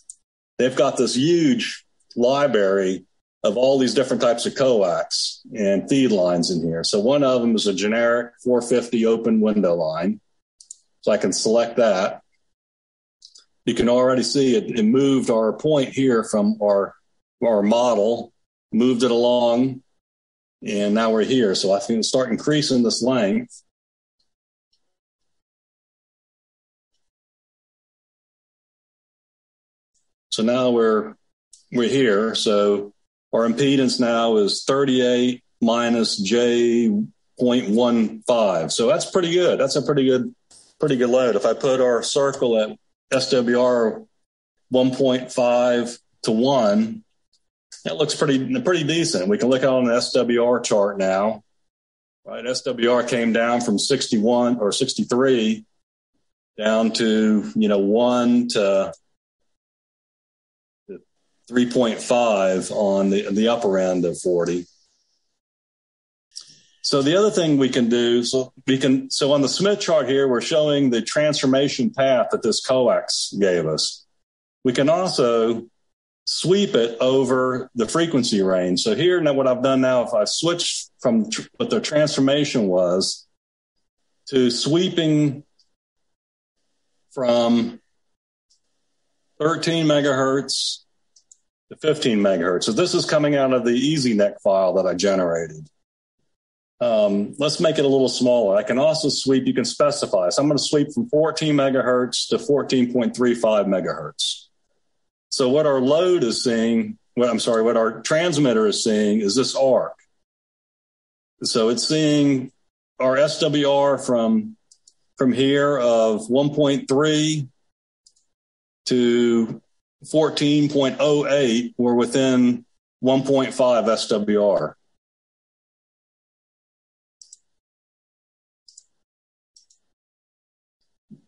they've got this huge library of all these different types of coax and feed lines in here. So one of them is a generic 450 open window line. So I can select that. You can already see it, it moved our point here from our our model, moved it along, and now we're here. So I can start increasing this length. So now we're we're here. So our impedance now is 38 minus J J.15. So that's pretty good. That's a pretty good, pretty good load. If I put our circle at SWR 1.5 to 1, that looks pretty pretty decent. We can look on the SWR chart now. Right, SWR came down from 61 or 63 down to you know one to 3.5 on the the upper end of 40. So the other thing we can do, so we can, so on the Smith chart here, we're showing the transformation path that this coax gave us. We can also sweep it over the frequency range. So here, now what I've done now, if I switch from tr- what the transformation was to sweeping from 13 megahertz to 15 megahertz. So this is coming out of the EZNEC file that I generated. Um, let's make it a little smaller. I can also sweep, you can specify. So I'm going to sweep from 14 megahertz to 14.35 megahertz. So what our load is seeing, what I'm sorry, what our transmitter is seeing is this arc. So it's seeing our SWR from from here of 1.3 to 14.08. We're within 1.5 SWR.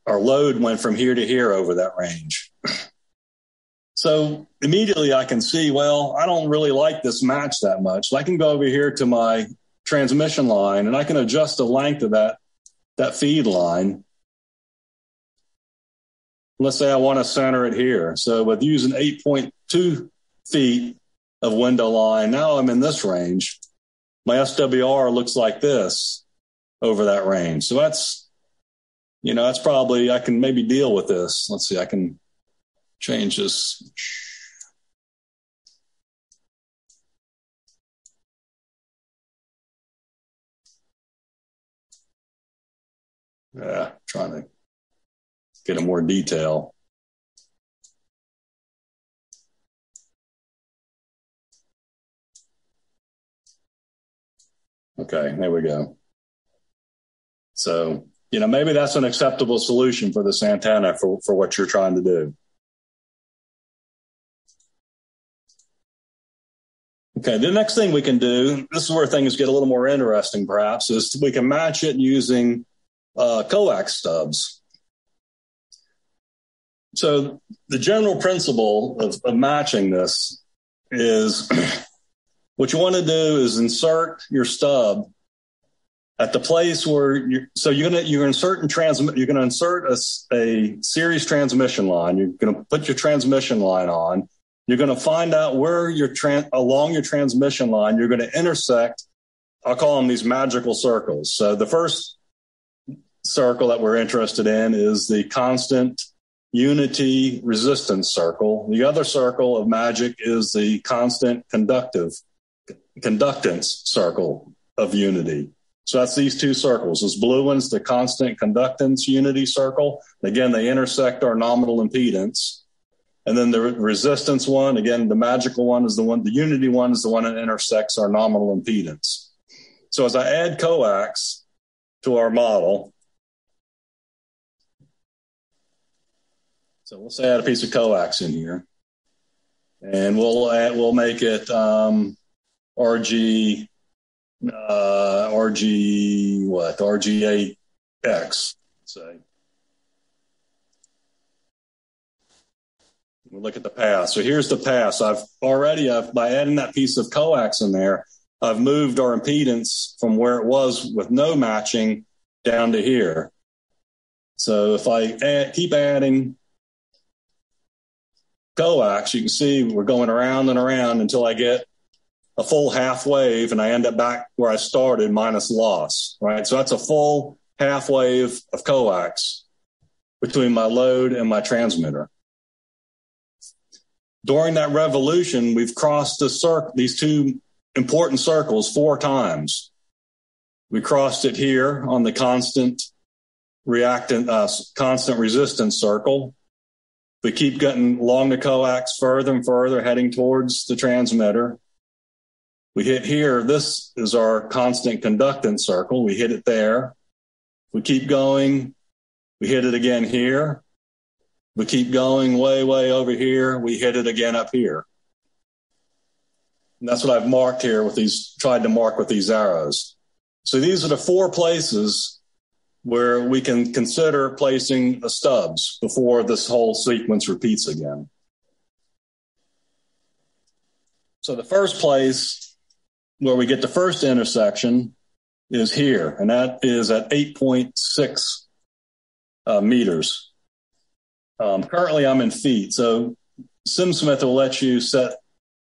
our load went from here to here over that range. [CLEARS THROAT] So immediately I can see, well, I don't really like this match that much. So I can go over here to my transmission line and I can adjust the length of that, that feed line. Let's say I want to center it here. So with using 8.2 feet of window line, now I'm in this range. My SWR looks like this over that range. So that's you know, that's probably, I can maybe deal with this. Let's see, I can change this. Yeah, trying to get in more detail. Okay, there we go. So you know, maybe that's an acceptable solution for this antenna for, for what you're trying to do. Okay, the next thing we can do, this is where things get a little more interesting perhaps, is we can match it using uh, coax stubs. So the general principle of, of matching this is [CLEARS THROAT] what you want to do is insert your stub at the place where you so you're gonna you're insert and transmit you're gonna insert a, a series transmission line. You're gonna put your transmission line on. You're gonna find out where your tran- along your transmission line you're gonna intersect i'll call them these magical circles. So the first circle that we're interested in is the constant unity resistance circle the other circle of magic is the constant conductive conductance circle of unity so that's these two circles. This blue one's the constant conductance unity circle. Again, they intersect our nominal impedance. And then the resistance one, again, the magical one is the one, the unity one is the one that intersects our nominal impedance. So as I add coax to our model, so we'll say add a piece of coax in here, and we'll add, we'll make it um, RG uh, RG what RG8X say. We look at the path. So here's the path. I've already I've, by adding that piece of coax in there, I've moved our impedance from where it was with no matching down to here. So if I add, keep adding coax, you can see we're going around and around until I get a full half wave and I end up back where I started minus loss, right? So that's a full half wave of coax between my load and my transmitter. During that revolution, we've crossed the circle, these two important circles four times. We crossed it here on the constant reactant, uh, constant resistance circle. We keep getting along the coax further and further, heading towards the transmitter We hit here. This is our constant conductance circle. We hit it there. We keep going. We hit it again here. We keep going way, way over here. We hit it again up here. And that's what I've marked here with these, tried to mark with these arrows. So these are the four places where we can consider placing the stubs before this whole sequence repeats again. So the first place where we get the first intersection is here, and that is at 8.6 uh, meters. Um, currently, I'm in feet, so SimSmith will let you set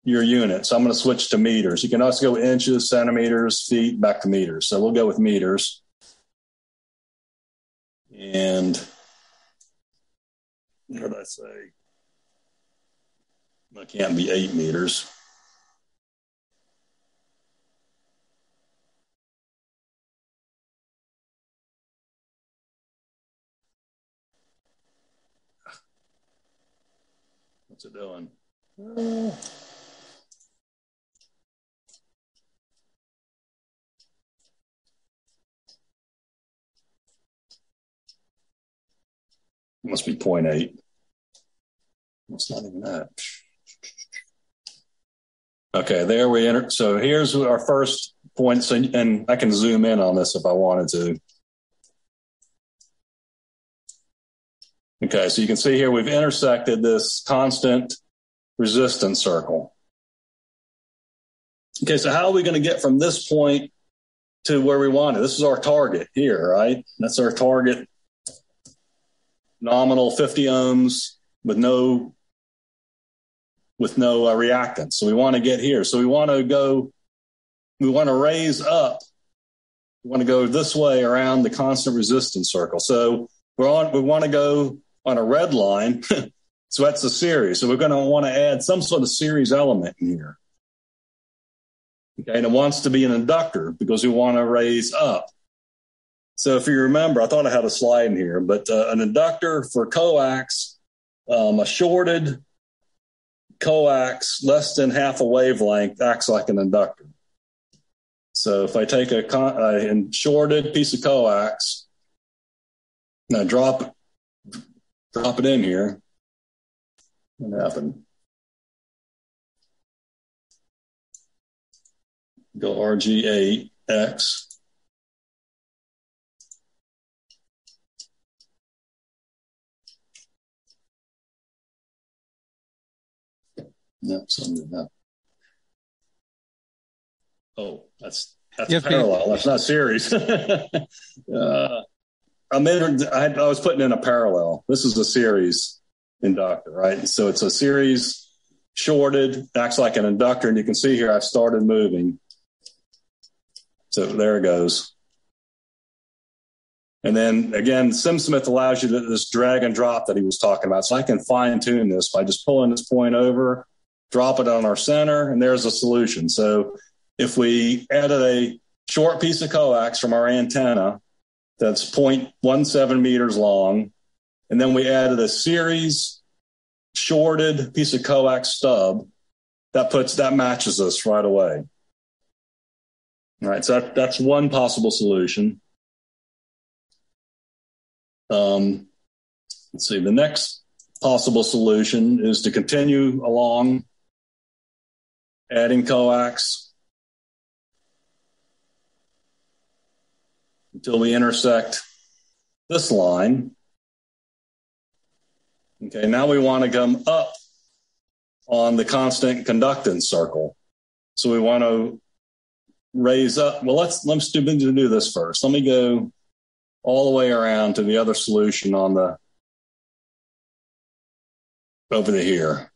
your unit. So I'm going to switch to meters. You can also go inches, centimeters, feet, back to meters. So we'll go with meters. And what did I say? It can't be eight meters. What's it doing? Uh, must be 0.8. It's not even that. Okay, there we enter. So here's our first point. So, and I can zoom in on this if I wanted to. Okay, so you can see here we've intersected this constant resistance circle. Okay, so how are we going to get from this point to where we want it? This is our target here, right? That's our target nominal 50 ohms with no with no uh, reactance. So we want to get here. So we want to go, we want to raise up. We want to go this way around the constant resistance circle. So we're on, we want to go on a red line. [LAUGHS] so that's a series. So we're going to want to add some sort of series element in here. Okay, and it wants to be an inductor because we want to raise up. So if you remember, I thought I had a slide in here, but uh, an inductor for coax, um, a shorted coax less than half a wavelength acts like an inductor. So if I take a, a shorted piece of coax, and I drop drop it in here. What happened? Go RG8X. No, something that. Oh, that's that's yep, parallel. That's not series. [LAUGHS] uh, I made I, I was putting in a parallel. This is a series inductor, right? So it's a series shorted, acts like an inductor, and you can see here I've started moving. So there it goes. And then again, SimSmith allows you to this drag and drop that he was talking about. So I can fine tune this by just pulling this point over, drop it on our center, and there's a solution. So if we added a short piece of coax from our antenna that's 0.17 meters long. And then we added a series shorted piece of coax stub that puts that matches us right away. All right, so that, that's one possible solution. Um, let's see, the next possible solution is to continue along adding coax until we intersect this line. Okay, now we want to come up on the constant conductance circle. So we want to raise up. Well, let's let's do, do this first. Let me go all the way around to the other solution on the over to here.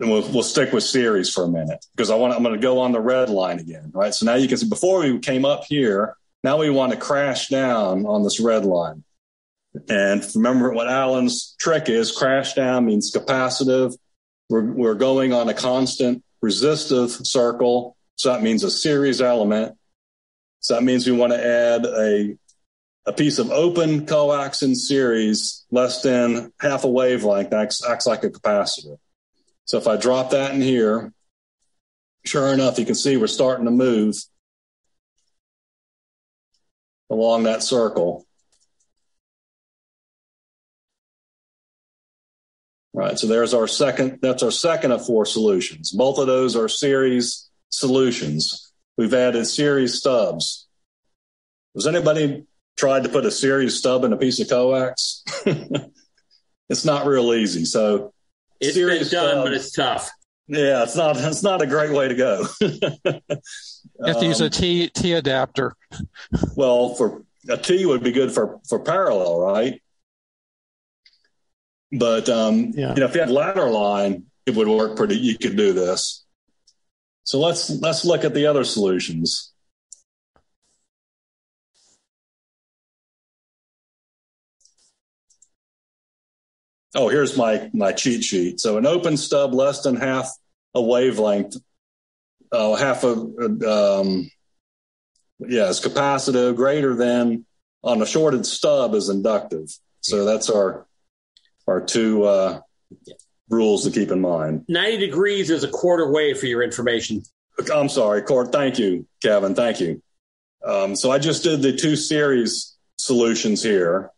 And we'll, we'll stick with series for a minute because I want I'm going to go on the red line again, right? So now you can see before we came up here, now we want to crash down on this red line. And remember what Alan's trick is crash down means capacitive. We're, we're going on a constant resistive circle. So that means a series element. So that means we want to add a, a piece of open coax in series less than half a wavelength acts, acts like a capacitor. So if I drop that in here, sure enough, you can see we're starting to move along that circle. Right, so there's our second, that's our second of four solutions. Both of those are series solutions. We've added series stubs. Has anybody tried to put a series stub in a piece of coax? [LAUGHS] it's not real easy. So it's been done, stubs, but it's tough. Yeah, it's not. It's not a great way to go. [LAUGHS] you have to use a um, T T adapter. well, for a T would be good for for parallel, right? But um, yeah. you know, if you had ladder line, it would work pretty. You could do this. So let's let's look at the other solutions. Oh, here's my my cheat sheet. So an open stub less than half a wavelength, uh, half a um, yeah, is capacitive. Greater than on a shorted stub is inductive. So that's our our two uh, rules to keep in mind. 90 degrees is a quarter wave for your information. I'm sorry, Court. Thank you, Kevin. Thank you. Um, so I just did the two series solutions here.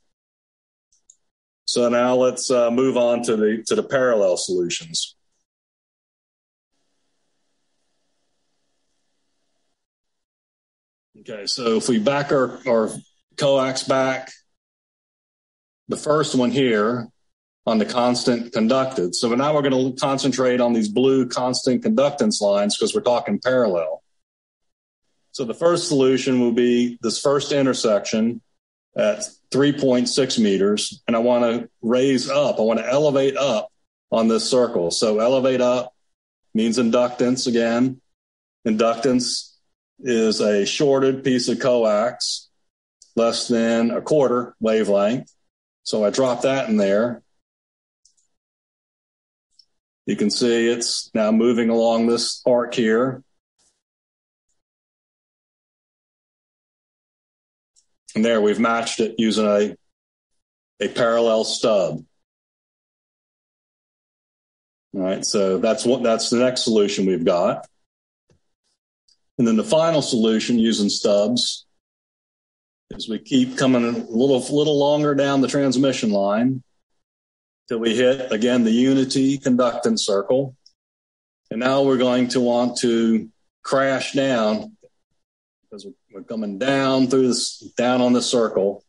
So now let's uh, move on to the to the parallel solutions. Okay, so if we back our, our coax back, the first one here on the constant conductance. So now we're going to concentrate on these blue constant conductance lines because we're talking parallel. So the first solution will be this first intersection at 3.6 meters, and I want to raise up. I want to elevate up on this circle. So elevate up means inductance again. Inductance is a shorted piece of coax, less than a quarter wavelength. So I drop that in there. You can see it's now moving along this arc here. And there we've matched it using a, a parallel stub. All right, so that's what that's the next solution we've got. And then the final solution using stubs is we keep coming a little little longer down the transmission line till we hit again the unity conductance circle. And now we're going to want to crash down because we're coming down through this, down on the circle.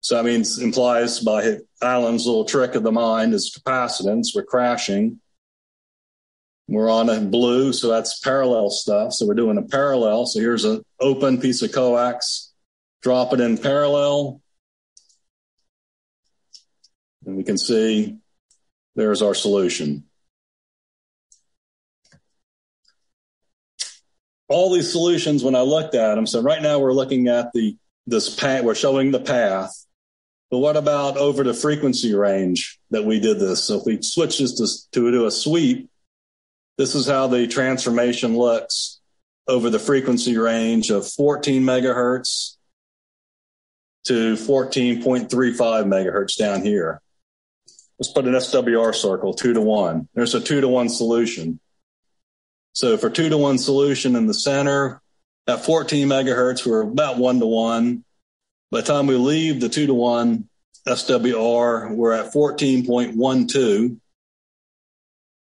So that means implies by Alan's little trick of the mind is capacitance. We're crashing. We're on a blue, so that's parallel stuff. So we're doing a parallel. So here's an open piece of coax. Drop it in parallel. And we can see there's our solution. All these solutions when I looked at them. So right now we're looking at the this path. We're showing the path. But what about over the frequency range that we did this? So if we switch this to, to, to a sweep, this is how the transformation looks over the frequency range of 14 megahertz to 14.35 megahertz down here. Let's put an SWR circle, two to one. There's a two to one solution. So for two to one solution in the center at 14 megahertz, we're about one to one. By the time we leave the two to one SWR, we're at 14.12.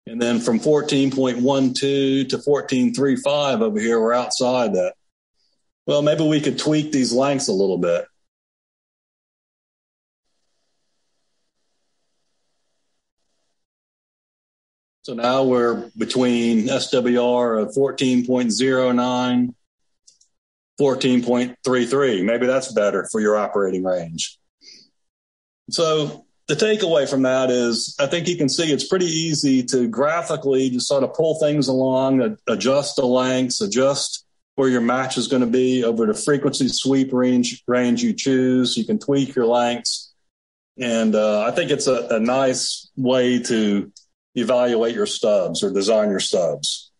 And then from 14.12 to 14.35 over here, we're outside that. Well, maybe we could tweak these lengths a little bit. So now we're between SWR of 14.09, 14.33. Maybe that's better for your operating range. So the takeaway from that is I think you can see it's pretty easy to graphically just sort of pull things along, adjust the lengths, adjust where your match is going to be over the frequency sweep range range you choose. You can tweak your lengths. And uh, I think it's a, a nice way to evaluate your stubs or design your stubs.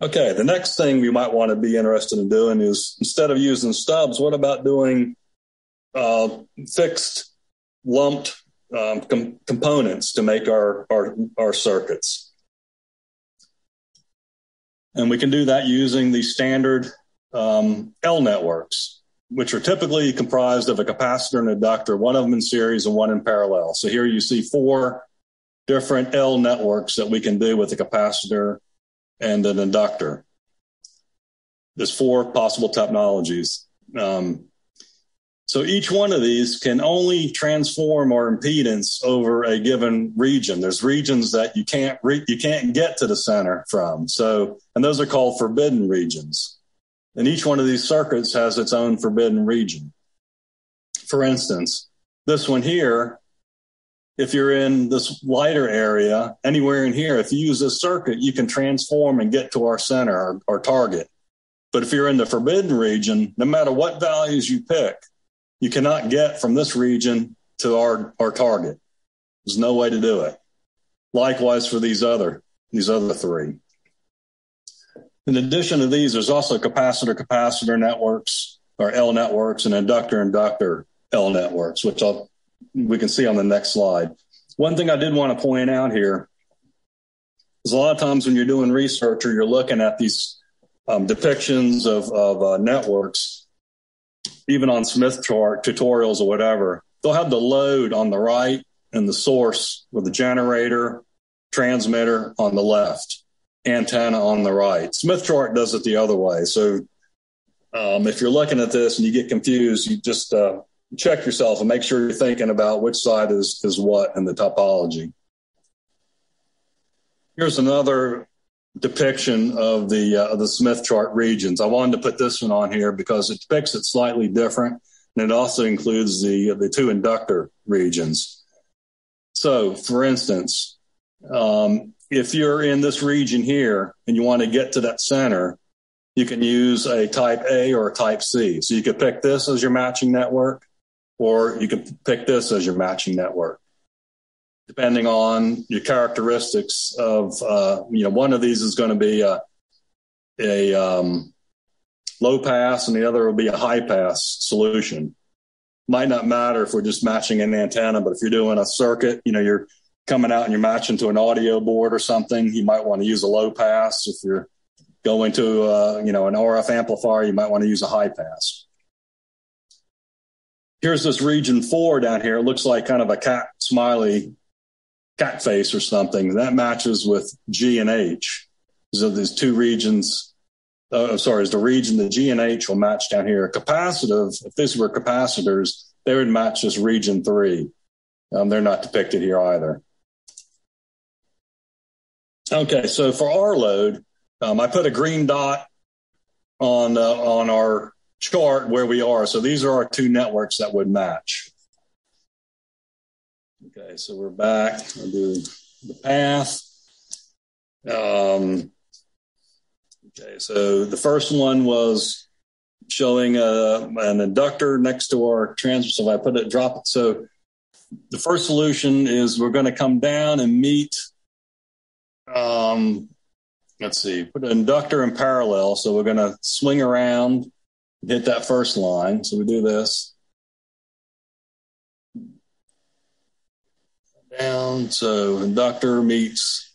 Okay, the next thing we might want to be interested in doing is instead of using stubs, what about doing uh, fixed lumped um, com- components to make our, our, our circuits. And we can do that using the standard um, L networks, which are typically comprised of a capacitor and inductor, one of them in series and one in parallel. So here you see four different L networks that we can do with a capacitor and an inductor. There's four possible technologies. Um, so each one of these can only transform our impedance over a given region. There's regions that you can't re- you can't get to the center from. So and those are called forbidden regions. And each one of these circuits has its own forbidden region. For instance, this one here, if you're in this lighter area, anywhere in here, if you use this circuit, you can transform and get to our center, our, target. But if you're in the forbidden region, no matter what values you pick, you cannot get from this region to our, our target. There's no way to do it. Likewise for these other, these other three. In addition to these, there's also capacitor capacitor networks or L networks and inductor inductor L networks, which I'll, we can see on the next slide. One thing I did want to point out here is a lot of times when you're doing research or you're looking at these um, depictions of, of uh, networks, even on Smith chart tutorials or whatever, they'll have the load on the right and the source with the generator, transmitter on the left, antenna on the right. Smith chart does it the other way. So um, if you're looking at this and you get confused, you just uh, check yourself and make sure you're thinking about which side is is what in the topology. Here's another depiction of the uh, the Smith chart regions. I wanted to put this one on here because it depicts it slightly different, and it also includes the the two inductor regions. So, for instance, um, if you're in this region here and you want to get to that center, you can use a type A or a type C. So you could pick this as your matching network, or you could pick this as your matching network depending on your characteristics of, uh, you know, one of these is going to be a, a um, low pass and the other will be a high pass solution. Might not matter if we're just matching an antenna, but if you're doing a circuit, you know, you're coming out and you're matching to an audio board or something, you might want to use a low pass. If you're going to, uh, you know, an RF amplifier, you might want to use a high pass. Here's this region four down here. It looks like kind of a cat smiley cat face or something. That matches with G and H. So there's two regions. Uh, sorry, is the region the G and H will match down here. Capacitive, if these were capacitors, they would match this region three. Um, they're not depicted here either. Okay, so for our load, um, I put a green dot on uh, on our chart where we are. So these are our two networks that would match. Okay, so we're back. I'll do the path. Um, okay, so the first one was showing a, uh, an inductor next to our transistor. So if I put it, drop it. So the first solution is we're going to come down and meet. Um, let's see, put an inductor in parallel. So we're going to swing around, hit that first line. So we do this. down. So inductor meets.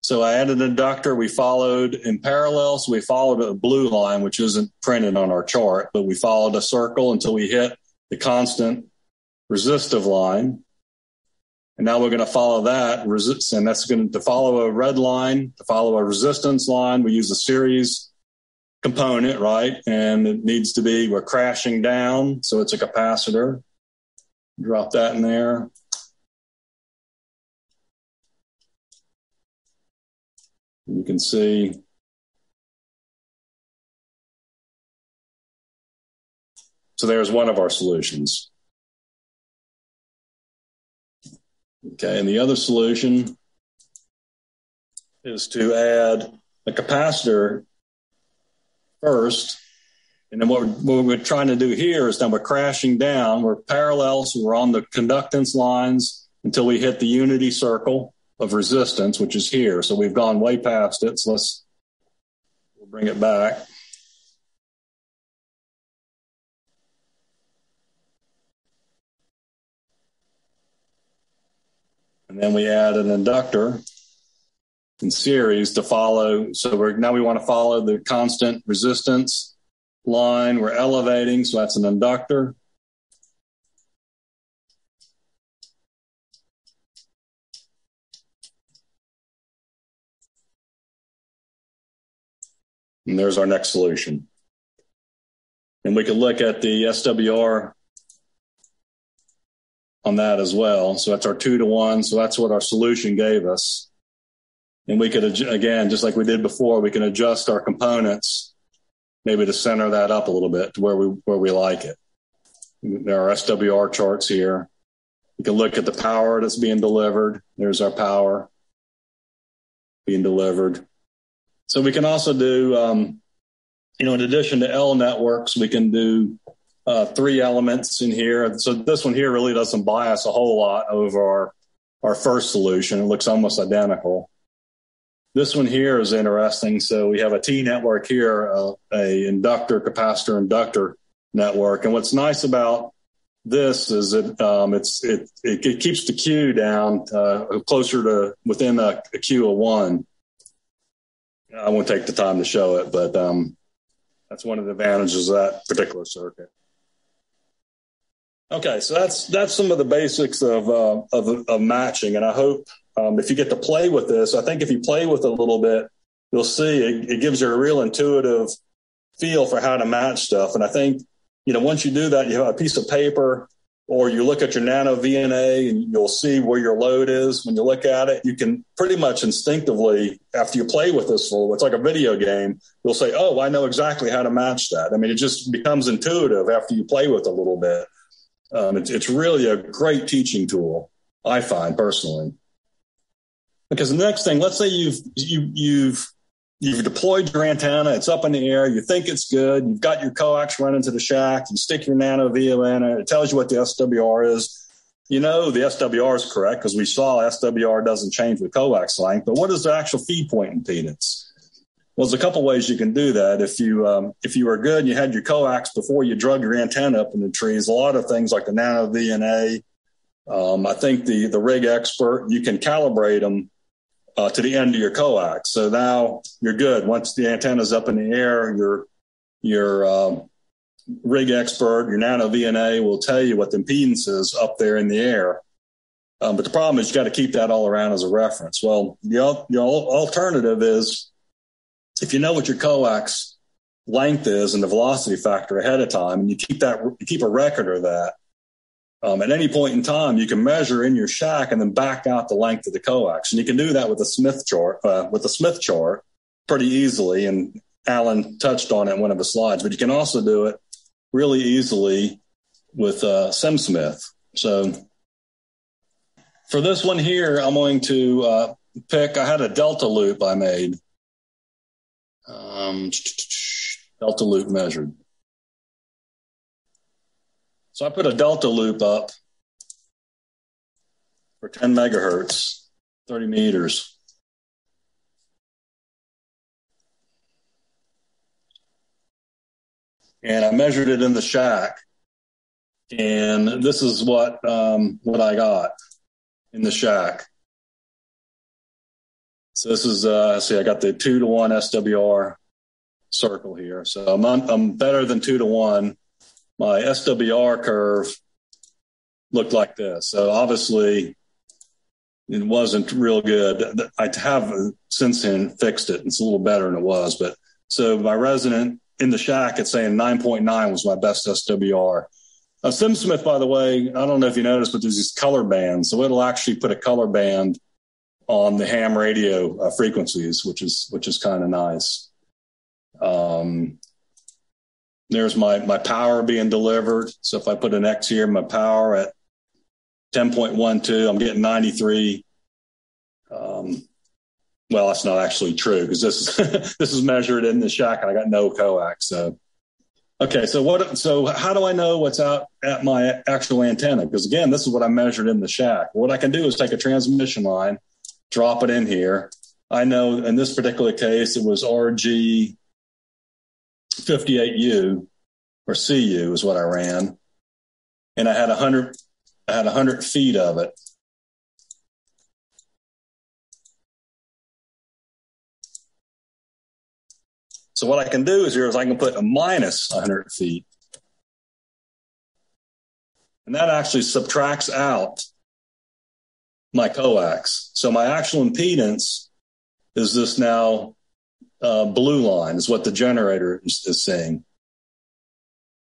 So I added an inductor. We followed in parallel. So we followed a blue line, which isn't printed on our chart, but we followed a circle until we hit the constant resistive line. And now we're going to follow that resist, and that's going to follow a red line, to follow a resistance line. We use a series component, right? And it needs to be, we're crashing down. So it's a capacitor. Drop that in there. You can see So there's one of our solutions. Okay, and the other solution is to add a capacitor first. And then what we're, what we're trying to do here is now we're crashing down. We're parallel, so we're on the conductance lines until we hit the unity circle of resistance, which is here. So we've gone way past it. So let's we'll bring it back. And then we add an inductor in series to follow. So we're now we want to follow the constant resistance line. We're elevating, so that's an inductor. And there's our next solution. And we can look at the SWR on that as well. So that's our two to one. So that's what our solution gave us. And we could, again, just like we did before, we can adjust our components maybe to center that up a little bit to where we, where we like it. There are SWR charts here. You can look at the power that's being delivered. There's our power being delivered. So we can also do, um, you know, in addition to L networks, we can do uh, three elements in here. So this one here really doesn't bias a whole lot over our, our first solution. It looks almost identical. This one here is interesting. So we have a T network here, uh, a inductor, capacitor, inductor network. And what's nice about this is it um, it's it, it, it keeps the Q down uh, closer to within a, a Q of one. I won't take the time to show it, but um, that's one of the advantages of that particular circuit. Okay, so that's that's some of the basics of uh, of, of matching, and I hope um, if you get to play with this, I think if you play with it a little bit, you'll see it, it gives you a real intuitive feel for how to match stuff. And I think you know once you do that, you have a piece of paper or you look at your nano VNA and you'll see where your load is. When you look at it, you can pretty much instinctively, after you play with this for it's like a video game, you'll say, Oh, I know exactly how to match that. I mean, it just becomes intuitive after you play with it a little bit. Um, it's, it's really a great teaching tool, I find personally. Because the next thing, let's say you've, you, you've, you've deployed your antenna, it's up in the air, you think it's good, you've got your coax running to the shack, you stick your nano VNA in it, it tells you what the SWR is. You know the SWR is correct because we saw SWR doesn't change with coax length, but what is the actual feed point impedance? Well, there's a couple ways you can do that. If you um, if you were good and you had your coax before you drug your antenna up in the trees, a lot of things like the nano VNA, um, I think the the rig expert, you can calibrate them uh, to the end of your coax. So now you're good. Once the antenna's up in the air, your your um, rig expert, your nano VNA will tell you what the impedance is up there in the air. Um, but the problem is you got to keep that all around as a reference. Well, the, the alternative is if you know what your coax length is and the velocity factor ahead of time, and you keep that, you keep a record of that, um, at any point in time, you can measure in your shack and then back out the length of the coax, and you can do that with a Smith chart, uh, with a Smith chart, pretty easily. And Alan touched on it in one of his slides, but you can also do it really easily with uh, SimSmith. So for this one here, I'm going to uh, pick. I had a delta loop I made, um, delta loop measured. So I put a delta loop up for 10 megahertz, 30 meters. And I measured it in the shack. And this is what um, what I got in the shack. So this is, uh, see, I got the two to one SWR circle here. So I'm, I'm better than two to one. My SWR curve looked like this. So obviously it wasn't real good. I have since then fixed it. It's a little better than it was. But so my resident in the shack, it's saying 9.9 was my best SWR. Uh, SimSmith, by the way, I don't know if you noticed, but there's these color bands. So it'll actually put a color band on the ham radio uh, frequencies, which is which is kind of nice. Um, there's my my power being delivered. So if I put an X here, my power at 10.12, I'm getting 93. Um, well, that's not actually true because this is [LAUGHS] this is measured in the shack, and I got no coax. So, okay, so what? So how do I know what's out at my actual antenna? Because again, this is what I measured in the shack. What I can do is take a transmission line drop it in here. I know in this particular case, it was RG 58U or CU is what I ran. And I had a hundred, I had a hundred feet of it. So what I can do is here is I can put a minus 100 feet. And that actually subtracts out my coax. So my actual impedance is this now uh, blue line is what the generator is, is saying.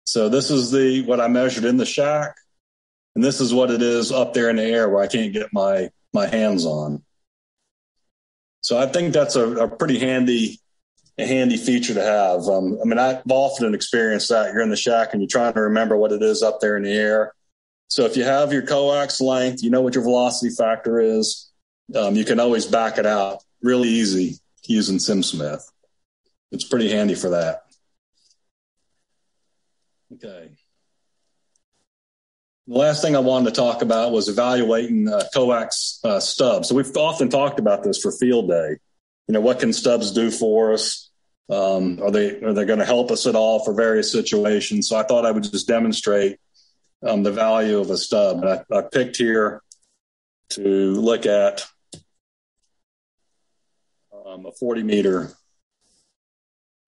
So this is the what I measured in the shack, and this is what it is up there in the air where I can't get my my hands on. So I think that's a, a pretty handy a handy feature to have. Um, I mean, I've often experienced that. You're in the shack and you're trying to remember what it is up there in the air. So if you have your coax length, you know what your velocity factor is. Um, you can always back it out really easy using SimSmith. It's pretty handy for that. Okay. The last thing I wanted to talk about was evaluating uh, coax uh, stubs. So we've often talked about this for field day. You know, what can stubs do for us? Um, are they are they going to help us at all for various situations? So I thought I would just demonstrate um, the value of a stub. And I, I picked here to look at um, a 40 meter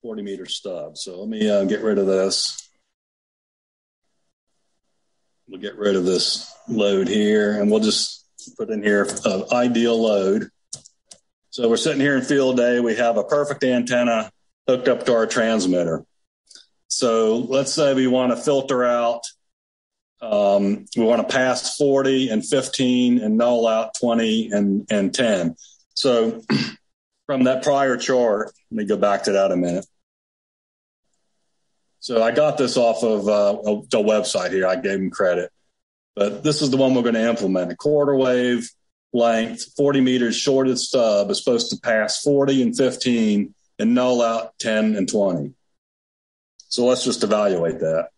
40 meter stub. So let me uh, get rid of this we'll get rid of this load here and we'll just put in here uh, ideal load. So we're sitting here in field day. We have a perfect antenna hooked up to our transmitter. So let's say we want to filter out, um, we want to pass 40 and 15 and null out 20 and, and 10. So [CLEARS THROAT] from that prior chart, let me go back to that a minute. So I got this off of uh, the website here. I gave them credit, but this is the one we're going to implement. A quarter wave length, 40 meters shorted stub is supposed to pass 40 and 15 and null out 10 and 20. So let's just evaluate that.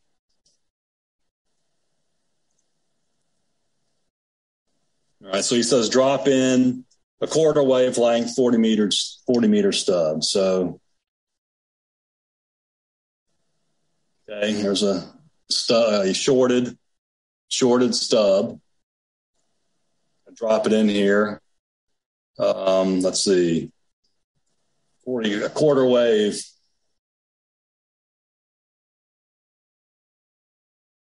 All right, so he says drop in a quarter wave wavelength, 40 meters, 40 meter stub. So Okay, here's a, a shorted, shorted stub. I drop it in here. Um, let's see, 40, a quarter wave.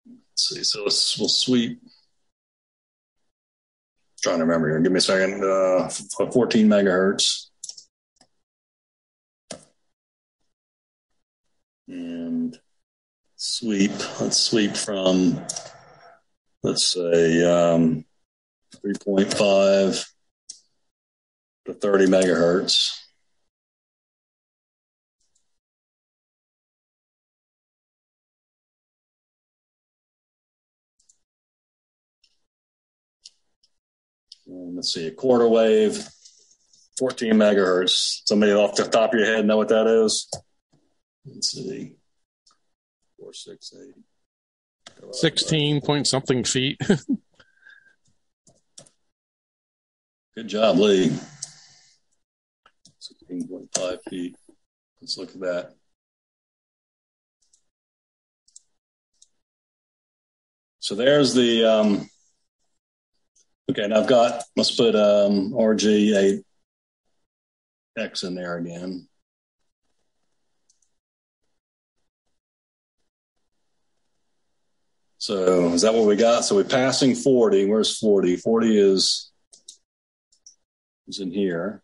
Let's see, so we'll sweep. Trying to remember here. Give me a second. Uh, 14 megahertz. And sweep. Let's sweep from, let's say, um, 3.5 to 30 megahertz. Let's see, a quarter wave, 14 megahertz. Somebody off the top of your head know what that is? Let's see four, six, eight. 16 point something feet. [LAUGHS] Good job, Lee. 16.5 feet. Let's look at that. So there's the, um, okay, and I've got, let's put um, RG8X in there again. So is that what we got? So we're passing 40. Where's 40? 40 is, is in here.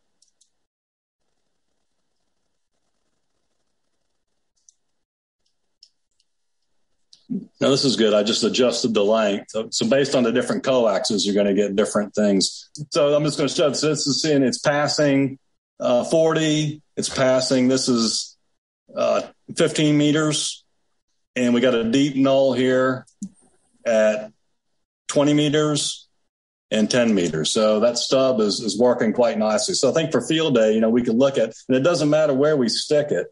Now this is good. I just adjusted the length. So, so based on the different coaxes, you're going to get different things. So I'm just going to show. So this is seeing it's passing uh, 40. It's passing. This is uh, 15 meters and we got a deep null here at 20 meters and 10 meters. So that stub is, is working quite nicely. So I think for field day, you know, we could look at, and it doesn't matter where we stick it.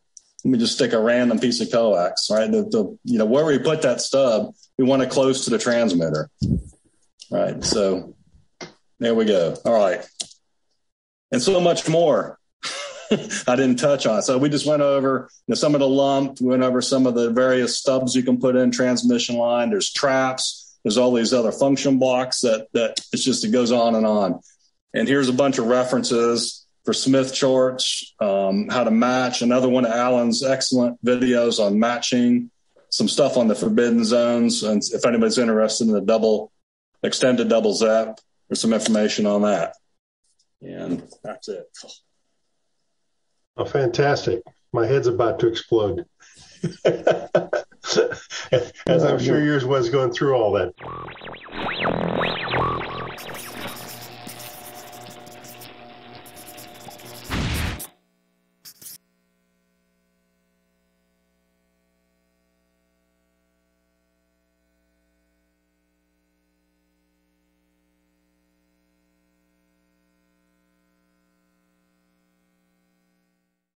Let me just stick a random piece of coax, right? The, the, you know, where we put that stub, we want it close to the transmitter. Right. So there we go. All right. And so much more. [LAUGHS] I didn't touch on. So we just went over you know, some of the lump, we went over some of the various stubs you can put in transmission line. There's traps. There's all these other function blocks that that it's just it goes on and on. And here's a bunch of references for Smith charts, um, how to match. Another one of Alan's excellent videos on matching. Some stuff on the forbidden zones, and if anybody's interested in the double extended double zap, there's some information on that. And that's it. Oh, fantastic! My head's about to explode. [LAUGHS] As I'm sure yours was going through all that.